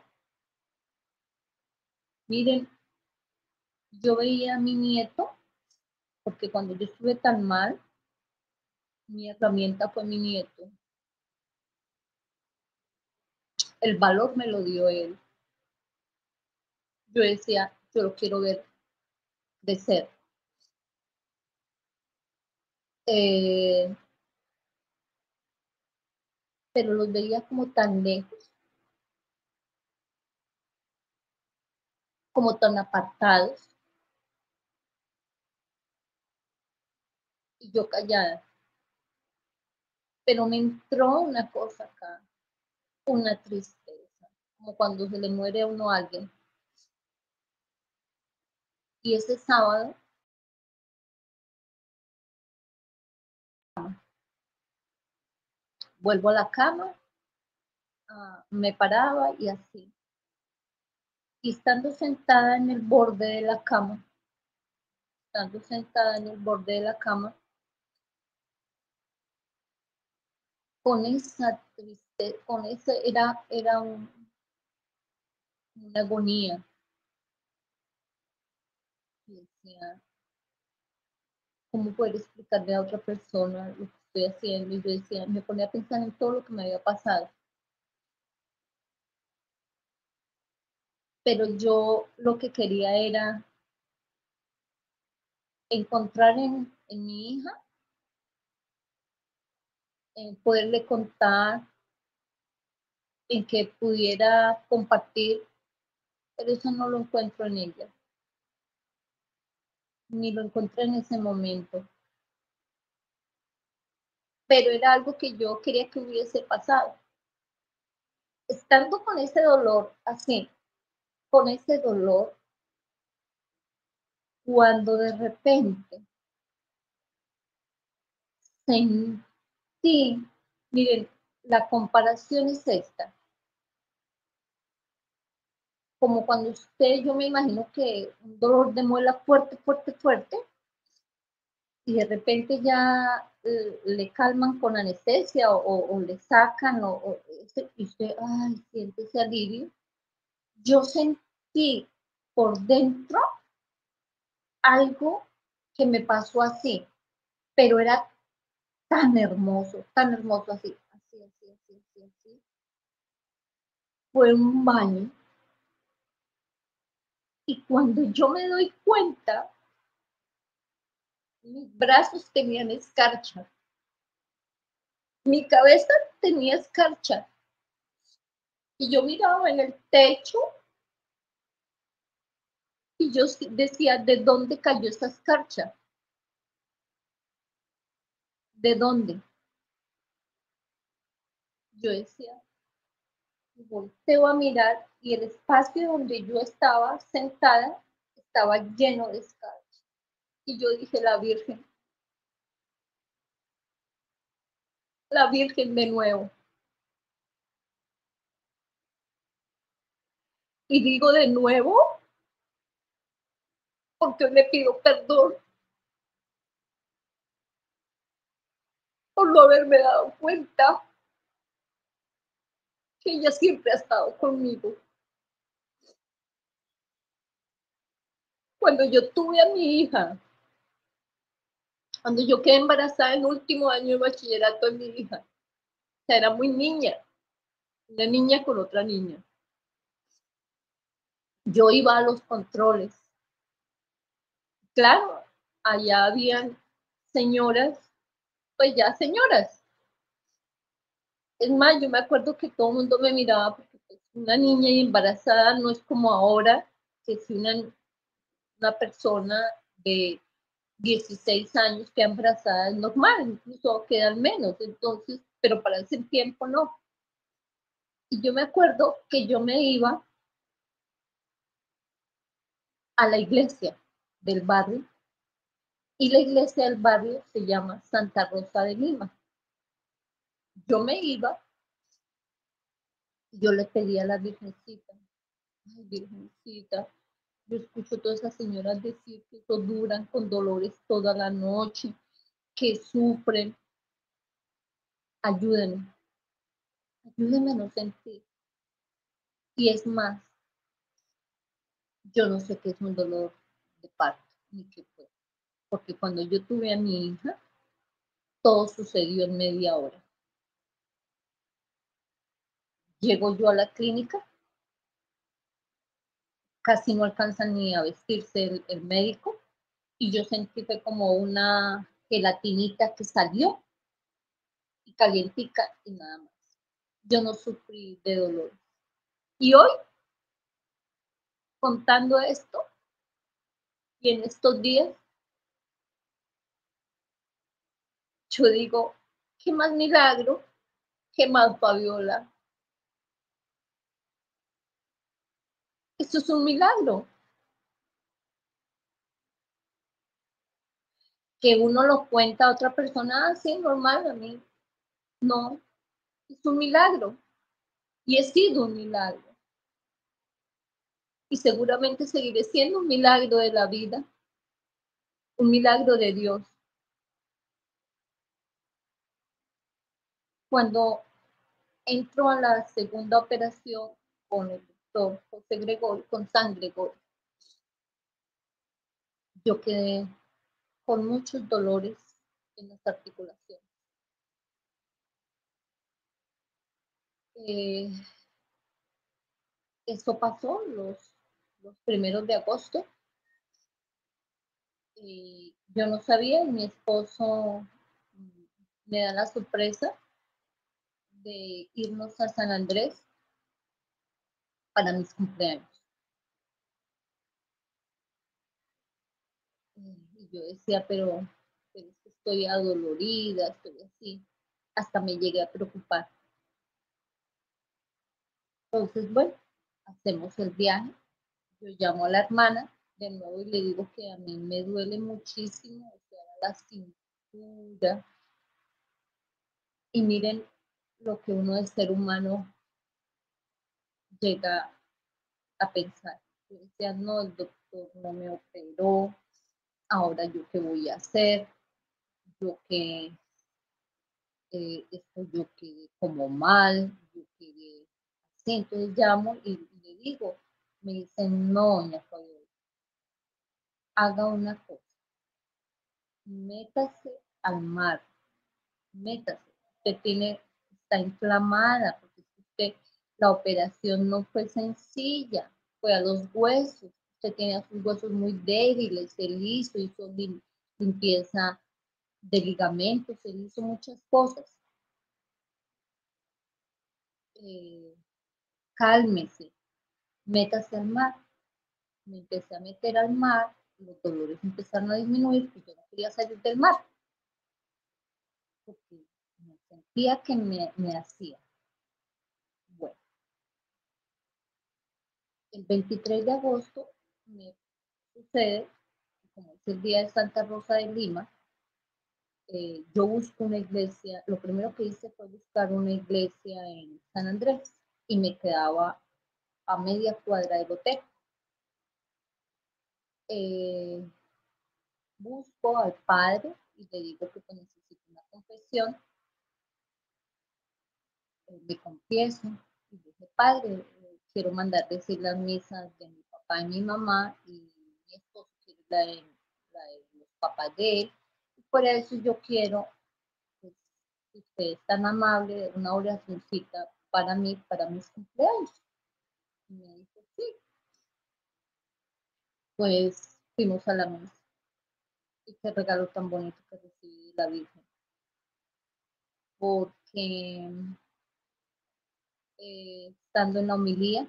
Miren, yo veía a mi nieto porque cuando yo estuve tan mal, mi herramienta fue mi nieto. El valor me lo dio él. Yo decía, yo lo quiero ver crecer. Eh, pero los veía como tan lejos, como tan apartados. Y yo callada. Pero me entró una cosa acá, una tristeza, como cuando se le muere a uno a alguien. Y ese sábado vuelvo a la cama, ah, me paraba y así. Y estando sentada en el borde de la cama, estando sentada en el borde de la cama, con esa tristeza, con ese, era, era un, una agonía. decía, ¿cómo poder explicarle a otra persona lo que estoy haciendo? Y yo decía, me ponía a pensar en todo lo que me había pasado. Pero yo lo que quería era encontrar en, en mi hija en poderle contar, en que pudiera compartir, pero eso no lo encuentro en ella. Ni lo encontré en ese momento. Pero era algo que yo quería que hubiese pasado. Estando con ese dolor así, con ese dolor, cuando de repente Sí, miren, la comparación es esta. como cuando usted, yo me imagino que un dolor de muela fuerte, fuerte, fuerte, y de repente ya eh, le calman con anestesia o, le sacan, o, y usted, ay, siente ese alivio. Yo sentí por dentro algo que me pasó así, pero era tan hermoso, tan hermoso así, así, así, así, así, así. Fue un baño. Y cuando yo me doy cuenta, mis brazos tenían escarcha. Mi cabeza tenía escarcha. Y yo miraba en el techo y yo decía, ¿de dónde cayó esa escarcha? ¿De dónde? Yo decía, volteo a mirar y el espacio donde yo estaba sentada estaba lleno de escarcha. Y yo dije, la Virgen, la Virgen de nuevo. Y digo de nuevo porque le pido perdón por no haberme dado cuenta que ella siempre ha estado conmigo. Cuando yo tuve a mi hija, cuando yo quedé embarazada en último año de bachillerato de mi hija, o era muy niña, una niña con otra niña. Yo iba a los controles. Claro, allá habían señoras, pues ya señoras. Es más, yo me acuerdo que todo el mundo me miraba porque pues, una niña y embarazada no es como ahora, que si una, una persona de 16 años que embarazada es normal, incluso quedan menos, entonces, pero para ese tiempo no. Y yo me acuerdo que yo me iba a la iglesia del barrio y la iglesia del barrio se llama Santa Rosa de Lima. Yo me iba, yo le pedía a la virgencita, ay virgencita, yo escucho todas esas señoras decir que eso duran con dolores toda la noche, que sufren. Ayúdenme. Ayúdenme a no sentir. Y es más, yo no sé qué es un dolor de parto, ni qué. Porque cuando yo tuve a mi hija, todo sucedió en media hora. Llego yo a la clínica casi no alcanzan ni a vestirse el, médico y yo sentí fue como una gelatinita que salió y calientica y nada más. Yo no sufrí de dolor. Y hoy, contando esto, y en estos días, yo digo, qué más milagro, qué más Fabiola, Esto es un milagro. Que uno lo cuenta a otra persona, así ah, normal, a mí. No, es un milagro. Y he sido un milagro. Y seguramente seguiré siendo un milagro de la vida, un milagro de Dios. Cuando entro a la segunda operación con el José Gregorio, con San Gregorio. Yo quedé con muchos dolores en las articulaciones. Eh, eso pasó los, primeros de agosto. Y yo no sabía, mi esposo me da la sorpresa de irnos a San Andrés para mis cumpleaños. Y yo decía, pero, estoy adolorida, estoy así. Hasta me llegué a preocupar. Entonces, bueno, hacemos el viaje. Yo llamo a la hermana de nuevo y le digo que a mí me duele muchísimo, o sea, la cintura. Y miren lo que uno de ser humano llega a pensar. Yo decía, no, el doctor no me operó, ahora yo qué voy a hacer, yo que eh, esto yo quedé como mal, yo quedé así, entonces llamo y, le digo, me dicen, no, doña Fabiola, haga una cosa, métase al mar, métase, usted tiene, está inflamada, porque usted, la operación no fue sencilla, fue a los huesos, usted tenía sus huesos muy débiles, se hizo, hizo limpieza de ligamentos, se hizo muchas cosas. Eh, cálmese, métase al mar. Me empecé a meter al mar, los dolores empezaron a disminuir y yo no quería salir del mar. Sentía que me, hacía. Bueno. El 23 de agosto me sucede, como es el día de Santa Rosa de Lima, eh, yo busco una iglesia, lo primero que hice fue buscar una iglesia en San Andrés y me quedaba a media cuadra del hotel. Eh, busco al padre y le digo que necesito una confesión. Eh, le confieso y dije, padre, quiero mandar decir las misas de mi papá y mi mamá y mi esposo quiere la de los papás de él por eso yo quiero, pues, que usted es tan amable, una oracióncita para mí, para mis cumpleaños. Y me dijo, sí. Pues fuimos a la mesa. Y qué regalo tan bonito que recibí la Virgen. Porque eh, estando en la homilía,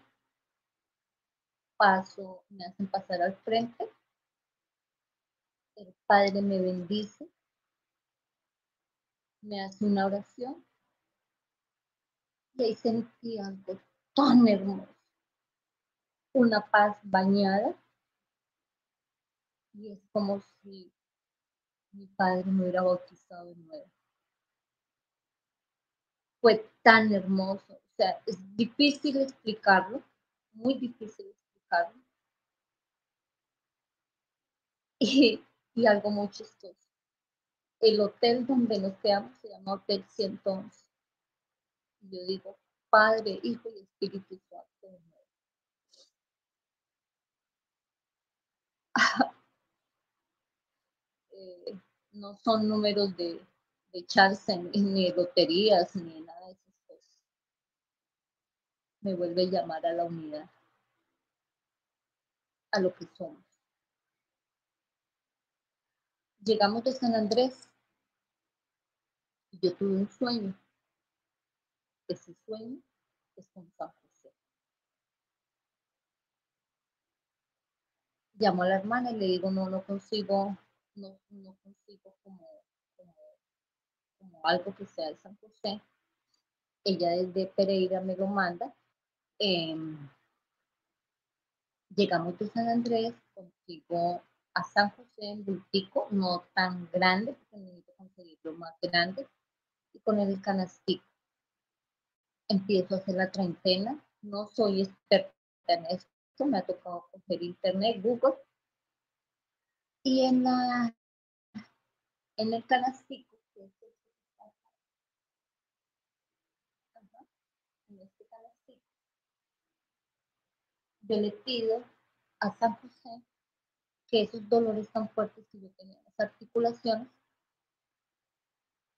paso, me hacen pasar al frente. El Padre me bendice me hace una oración y ahí sentí algo tan hermoso, una paz bañada y es como si mi padre me hubiera bautizado de nuevo. Fue tan hermoso, sea, es difícil explicarlo, muy difícil explicarlo. Y, y algo muy chistoso el hotel donde nos quedamos se llama Hotel 111. Yo digo, Padre, Hijo y Espíritu Santo. eh, no son números de, de echarse ni de loterías ni cosas. Me vuelve a llamar a la unidad, a lo que somos. Llegamos de San Andrés yo tuve un sueño. Ese sueño es con San José. Llamo a la hermana y le digo, no, no consigo, no, no consigo como, como, algo que sea de San José. Ella desde Pereira me lo manda. Em, llegamos de San Andrés, consigo a San José en Bultico, no tan grande, porque necesito conseguirlo más grande, y con el canastico. Empiezo a hacer la treintena. No soy experta en esto, me ha tocado coger internet, Google. Y en, la, en el canastico, en este canastico, yo le pido a San José que esos dolores tan fuertes que yo tenía en las articulaciones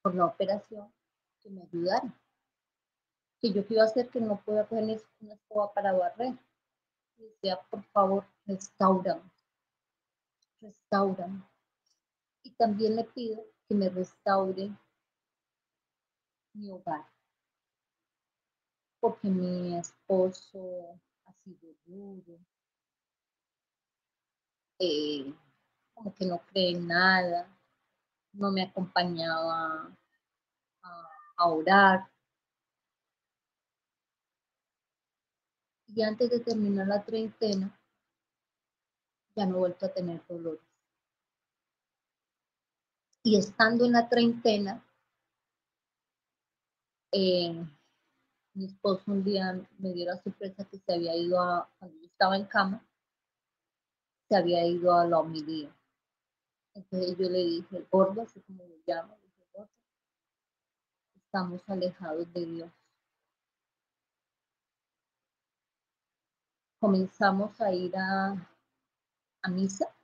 por la operación que me ayudaran. Que yo a hacer que no pueda coger una escoba para barrer. Y decía, por favor, restaurame. Restaurame. Y también le pido que me restaure mi hogar. Porque mi esposo Eh, como que no cree en nada no me acompañaba a, orar. Y antes de terminar la treintena, ya no he vuelto a tener dolores. Y estando en la treintena, eh, mi esposo un día me dio la sorpresa que se había ido a, cuando yo estaba en cama, se había ido a la homilía. Entonces yo le dije, gordo, así como lo llamo, dije, gordo, estamos alejados de Dios. Comenzamos a ir a, a misa,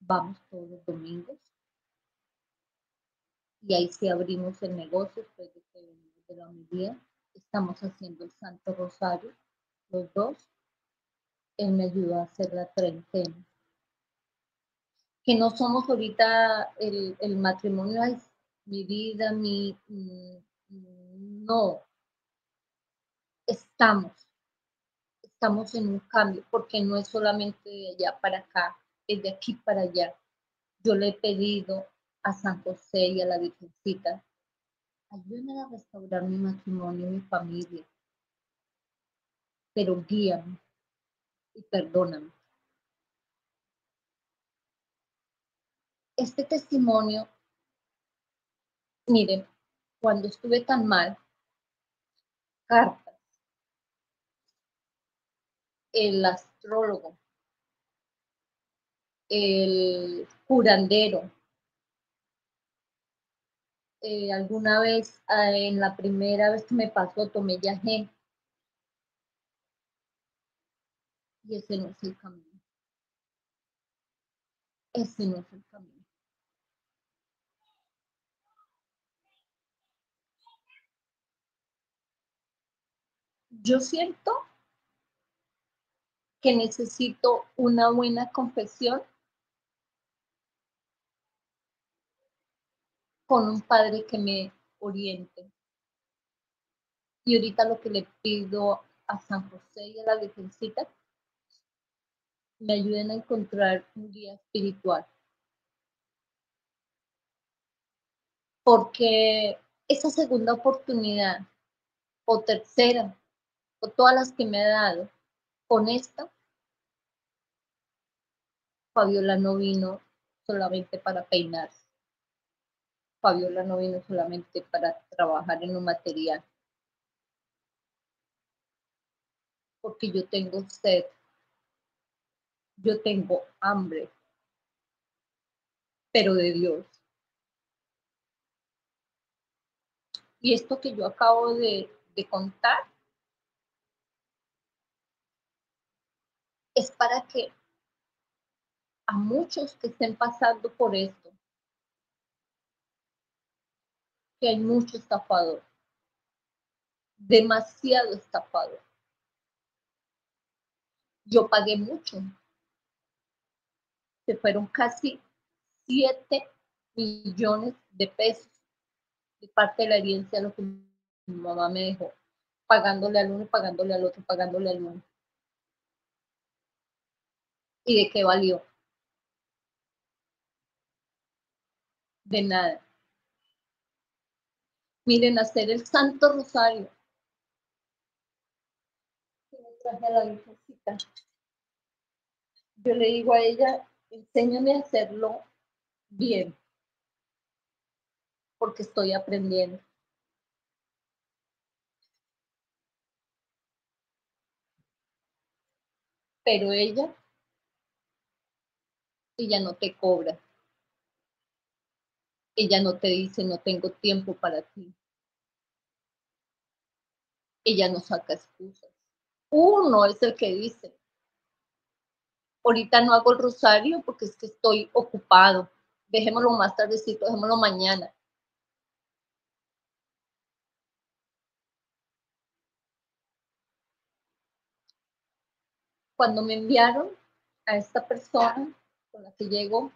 vamos todos los domingos, y ahí sí abrimos el negocio después de que de la homilía. Estamos haciendo el Santo Rosario, los dos. Él me ayudó a hacer la treintena. Que no somos ahorita el, el matrimonio, es mi vida, mi... Mm, no. Estamos. Estamos en un cambio, porque no es solamente de allá para acá, es de aquí para allá. Yo le he pedido a San José y a la Virgencita, ayúdenme a restaurar mi matrimonio y mi familia, pero guíame y perdóname. Este testimonio, miren, cuando estuve tan mal, cartas, el astrólogo, el curandero, eh, alguna vez, ah, en la primera vez que me pasó, tomé yagé. Y ese no es el camino. Ese no es el camino. Yo siento que necesito una buena confesión con un padre que me oriente. Y ahorita lo que le pido a San José y a la Virgencita, me ayuden a encontrar un guía espiritual. Porque esa segunda oportunidad, o tercera, o todas las que me ha dado, con esta, Fabiola no vino solamente para peinarse. Fabiola no vino solamente para trabajar en un material, porque yo tengo sed, yo tengo hambre, pero de Dios. Y esto que yo acabo de, de contar es para que a muchos que estén pasando por esto, que hay mucho estafador, demasiado estafador. Yo pagué mucho. Se fueron casi 7 millones de pesos de parte de la herencia lo que mi mamá me dejó, pagándole al uno, pagándole al otro, pagándole al uno. ¿Y de qué valió? De nada miren, hacer el Santo Rosario. Yo le digo a ella, enséñame a hacerlo bien, porque estoy aprendiendo. Pero ella, ella no te cobra. Ella no te dice, no tengo tiempo para ti. Ella no saca excusas. Uno es el que dice, ahorita no hago el rosario porque es que estoy ocupado. Dejémoslo más tardecito, dejémoslo mañana. Cuando me enviaron a esta persona con la que llego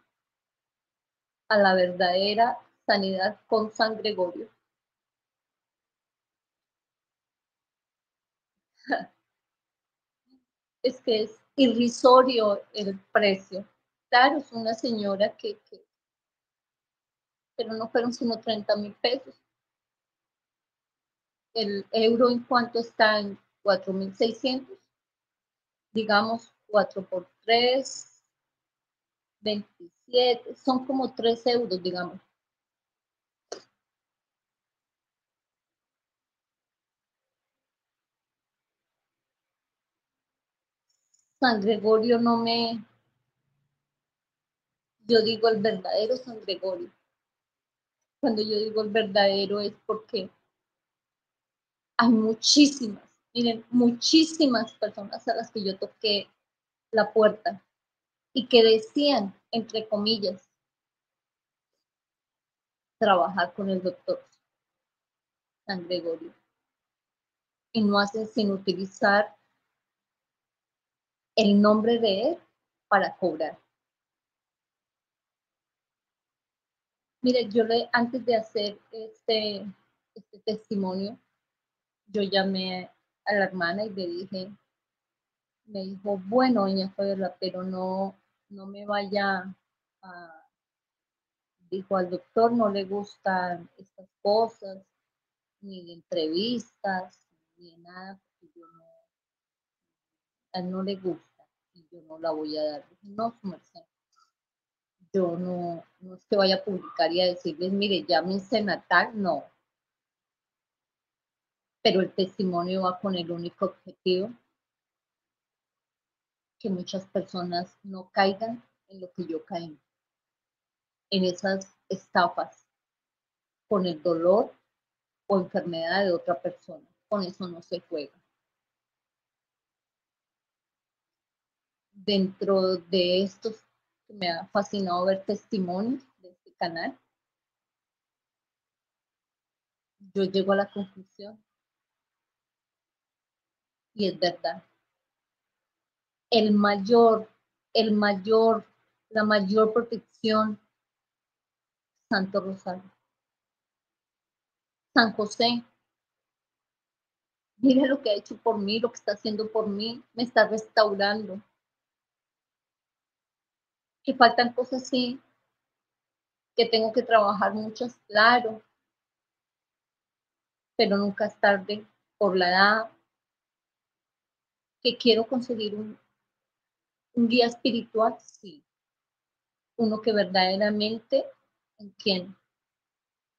a la verdadera sanidad con San Gregorio. Es que es irrisorio el precio. Claro, es una señora que, pero no fueron sino 30 mil pesos. El euro en cuanto está en 4.600, digamos 4 por 3, son como 3 euros, digamos. San Gregorio no me... Yo digo el verdadero San Gregorio. Cuando yo digo el verdadero es porque hay muchísimas, miren, muchísimas personas a las que yo toqué la puerta y que decían, entre comillas, trabajar con el doctor San Gregorio. Y no hacen sin utilizar el nombre de él para cobrar. Mire, yo le, antes de hacer este, este testimonio, yo llamé a la hermana y le dije, me dijo, bueno, doña Fabiola, pero no, no me vaya a, dijo al doctor, no le gustan estas cosas, ni entrevistas, ni nada, porque yo no, a él no le gusta y yo no la voy a dar. No, su merced. Yo no, no es que vaya a publicar y a decirles, mire, llámense Natal, no. Pero el testimonio va con el único objetivo que muchas personas no caigan en lo que yo caí, en esas estafas, con el dolor o enfermedad de otra persona. Con eso no se juega. Dentro de estos, me ha fascinado ver testimonios de este canal, yo llego a la conclusión, y es verdad, el mayor, el mayor, la mayor protección, Santo Rosario. San José, mire lo que ha hecho por mí, lo que está haciendo por mí, me está restaurando. Que faltan cosas sí, que tengo que trabajar muchas, claro, pero nunca es tarde por la edad, que quiero conseguir un, un guía espiritual, sí. Uno que verdaderamente entiende.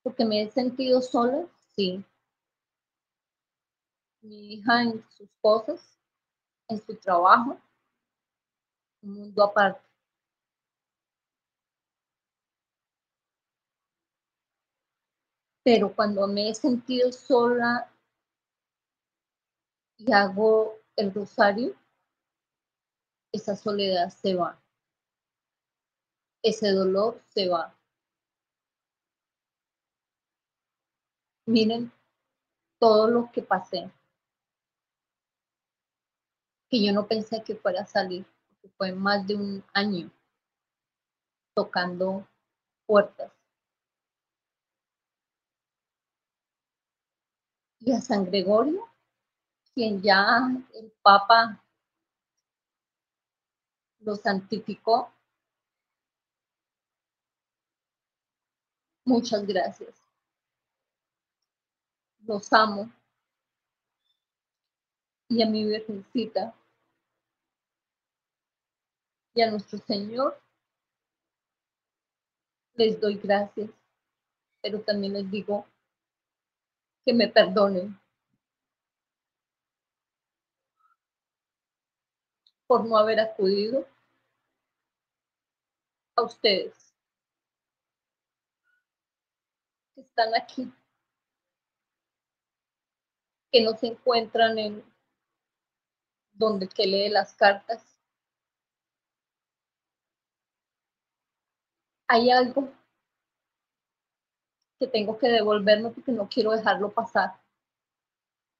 Porque me he sentido sola, sí. Mi hija en sus cosas, en su trabajo, un mundo aparte. Pero cuando me he sentido sola y hago el rosario, esa soledad se va. Ese dolor se va. Miren todo lo que pasé. Que yo no pensé que fuera a salir. Porque fue más de un año tocando puertas. Y a San Gregorio, quien ya el Papa lo santificó. Muchas gracias. Los amo. Y a mi virgencita. Y a nuestro Señor les doy gracias. Pero también les digo que me perdonen por no haber acudido a ustedes que están aquí, que no se encuentran en donde que lee las cartas. Hay algo que tengo que devolverme porque no quiero dejarlo pasar.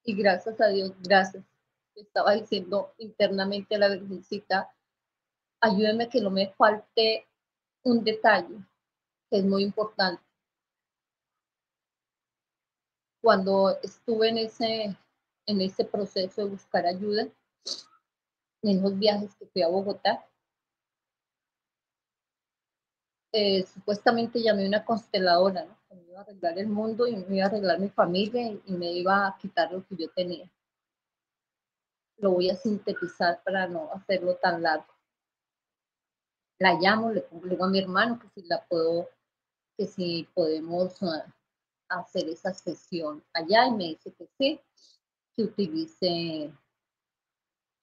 Y gracias a Dios, gracias. Estaba diciendo internamente a la Virgencita, ayúdeme que no me falte un detalle que es muy importante. Cuando estuve en ese, en ese proceso de buscar ayuda, en los viajes que fui a Bogotá, eh, supuestamente llamé una consteladora, ¿no? que me iba a arreglar el mundo y me iba a arreglar mi familia y me iba a quitar lo que yo tenía. Lo voy a sintetizar para no hacerlo tan largo la llamo, le digo a mi hermano que si la puedo, que si podemos ah, hacer esa sesión allá y me dice que sí, que utilice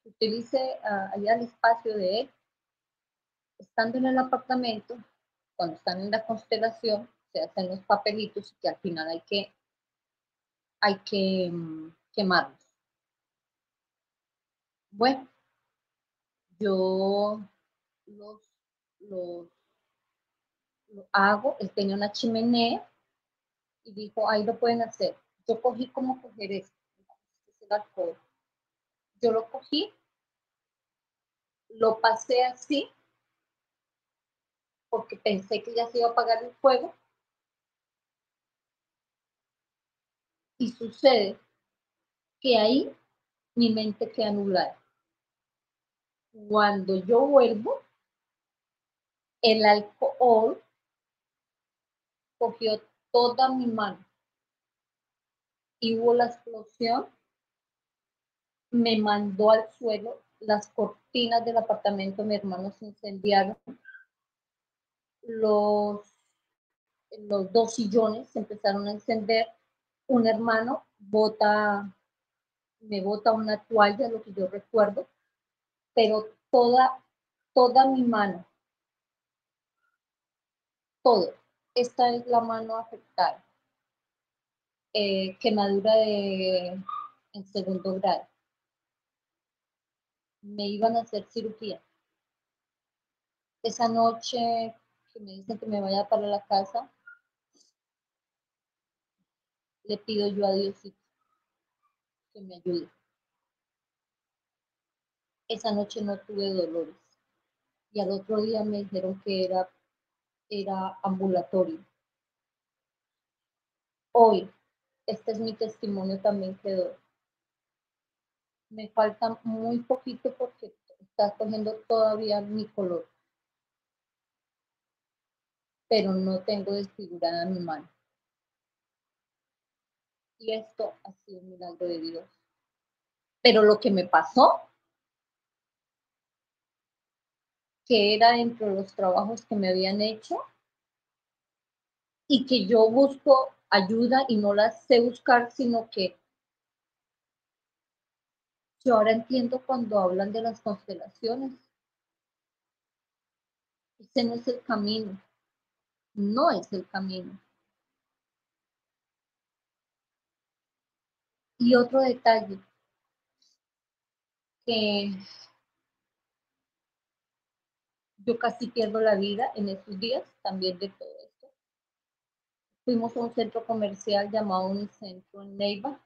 utilice ah, allá el espacio de él, estando en el apartamento, cuando están en la constelación, se hacen los papelitos que al final hay que, hay que mm, quemarlos. Bueno, yo los, los, hago, él tenía una chimenea y dijo, ahí lo pueden hacer. Yo cogí como coger esto, este es alcohol. Yo lo cogí, lo pasé así, porque pensé que ya se iba a apagar el fuego. Y sucede que ahí mi mente queda anulada. Cuando yo vuelvo, el alcohol cogió toda mi mano. Y hubo la explosión, me mandó al suelo, las cortinas del apartamento mi hermano se incendiaron, los, los dos sillones se empezaron a encender, un hermano bota, me bota una toalla, lo que yo recuerdo, pero toda, toda mi mano, todo, esta es la mano afectada, eh, quemadura de, en segundo grado. Me iban a hacer cirugía. Esa noche que me dicen que me vaya para la casa, le pido yo a Dios que me ayude. Esa noche no tuve dolores y al otro día me dijeron que era, era ambulatorio. Hoy, este es mi testimonio también quedó. Me falta muy poquito porque está cogiendo todavía mi color pero no tengo desfigurada mi mano. Y esto ha sido un milagro de Dios. Pero lo que me pasó, que era dentro de los trabajos que me habían hecho, y que yo busco ayuda y no la sé buscar, sino que yo ahora entiendo cuando hablan de las constelaciones. Ese no es el camino no es el camino. Y otro detalle que yo casi pierdo la vida en estos días también de todo esto. Fuimos a un centro comercial llamado Unicentro en Neiva.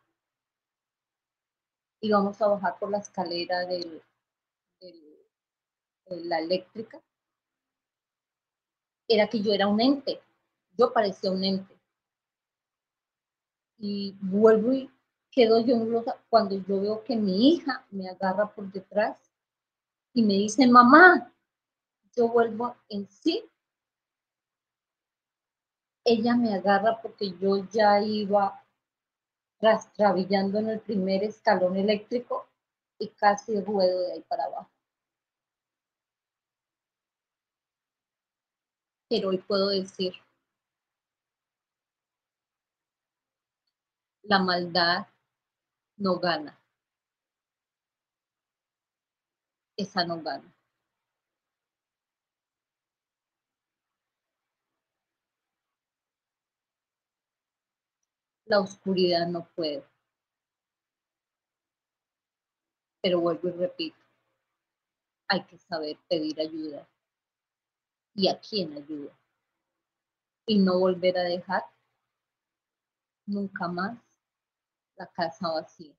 Y vamos a bajar por la escalera de la eléctrica era que yo era un ente, yo parecía un ente. Y vuelvo y quedo yo cuando yo veo que mi hija me agarra por detrás y me dice, mamá, yo vuelvo en sí. Ella me agarra porque yo ya iba rastrabillando en el primer escalón eléctrico y casi ruedo de ahí para abajo. pero hoy puedo decir, la maldad no gana. Esa no gana. La oscuridad no puede. Pero vuelvo y repito, hay que saber pedir ayuda y a quién ayuda. Y no volver a dejar nunca más la casa vacía.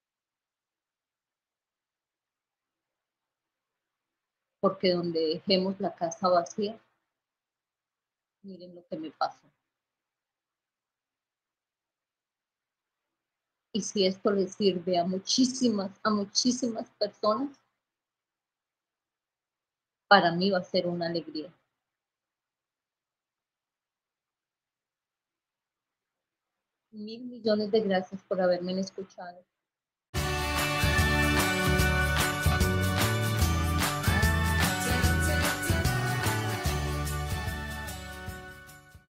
Porque donde dejemos la casa vacía, miren lo que me pasó. Y si esto le sirve a muchísimas, a muchísimas personas, para mí va a ser una alegría. Mil millones de gracias por haberme escuchado.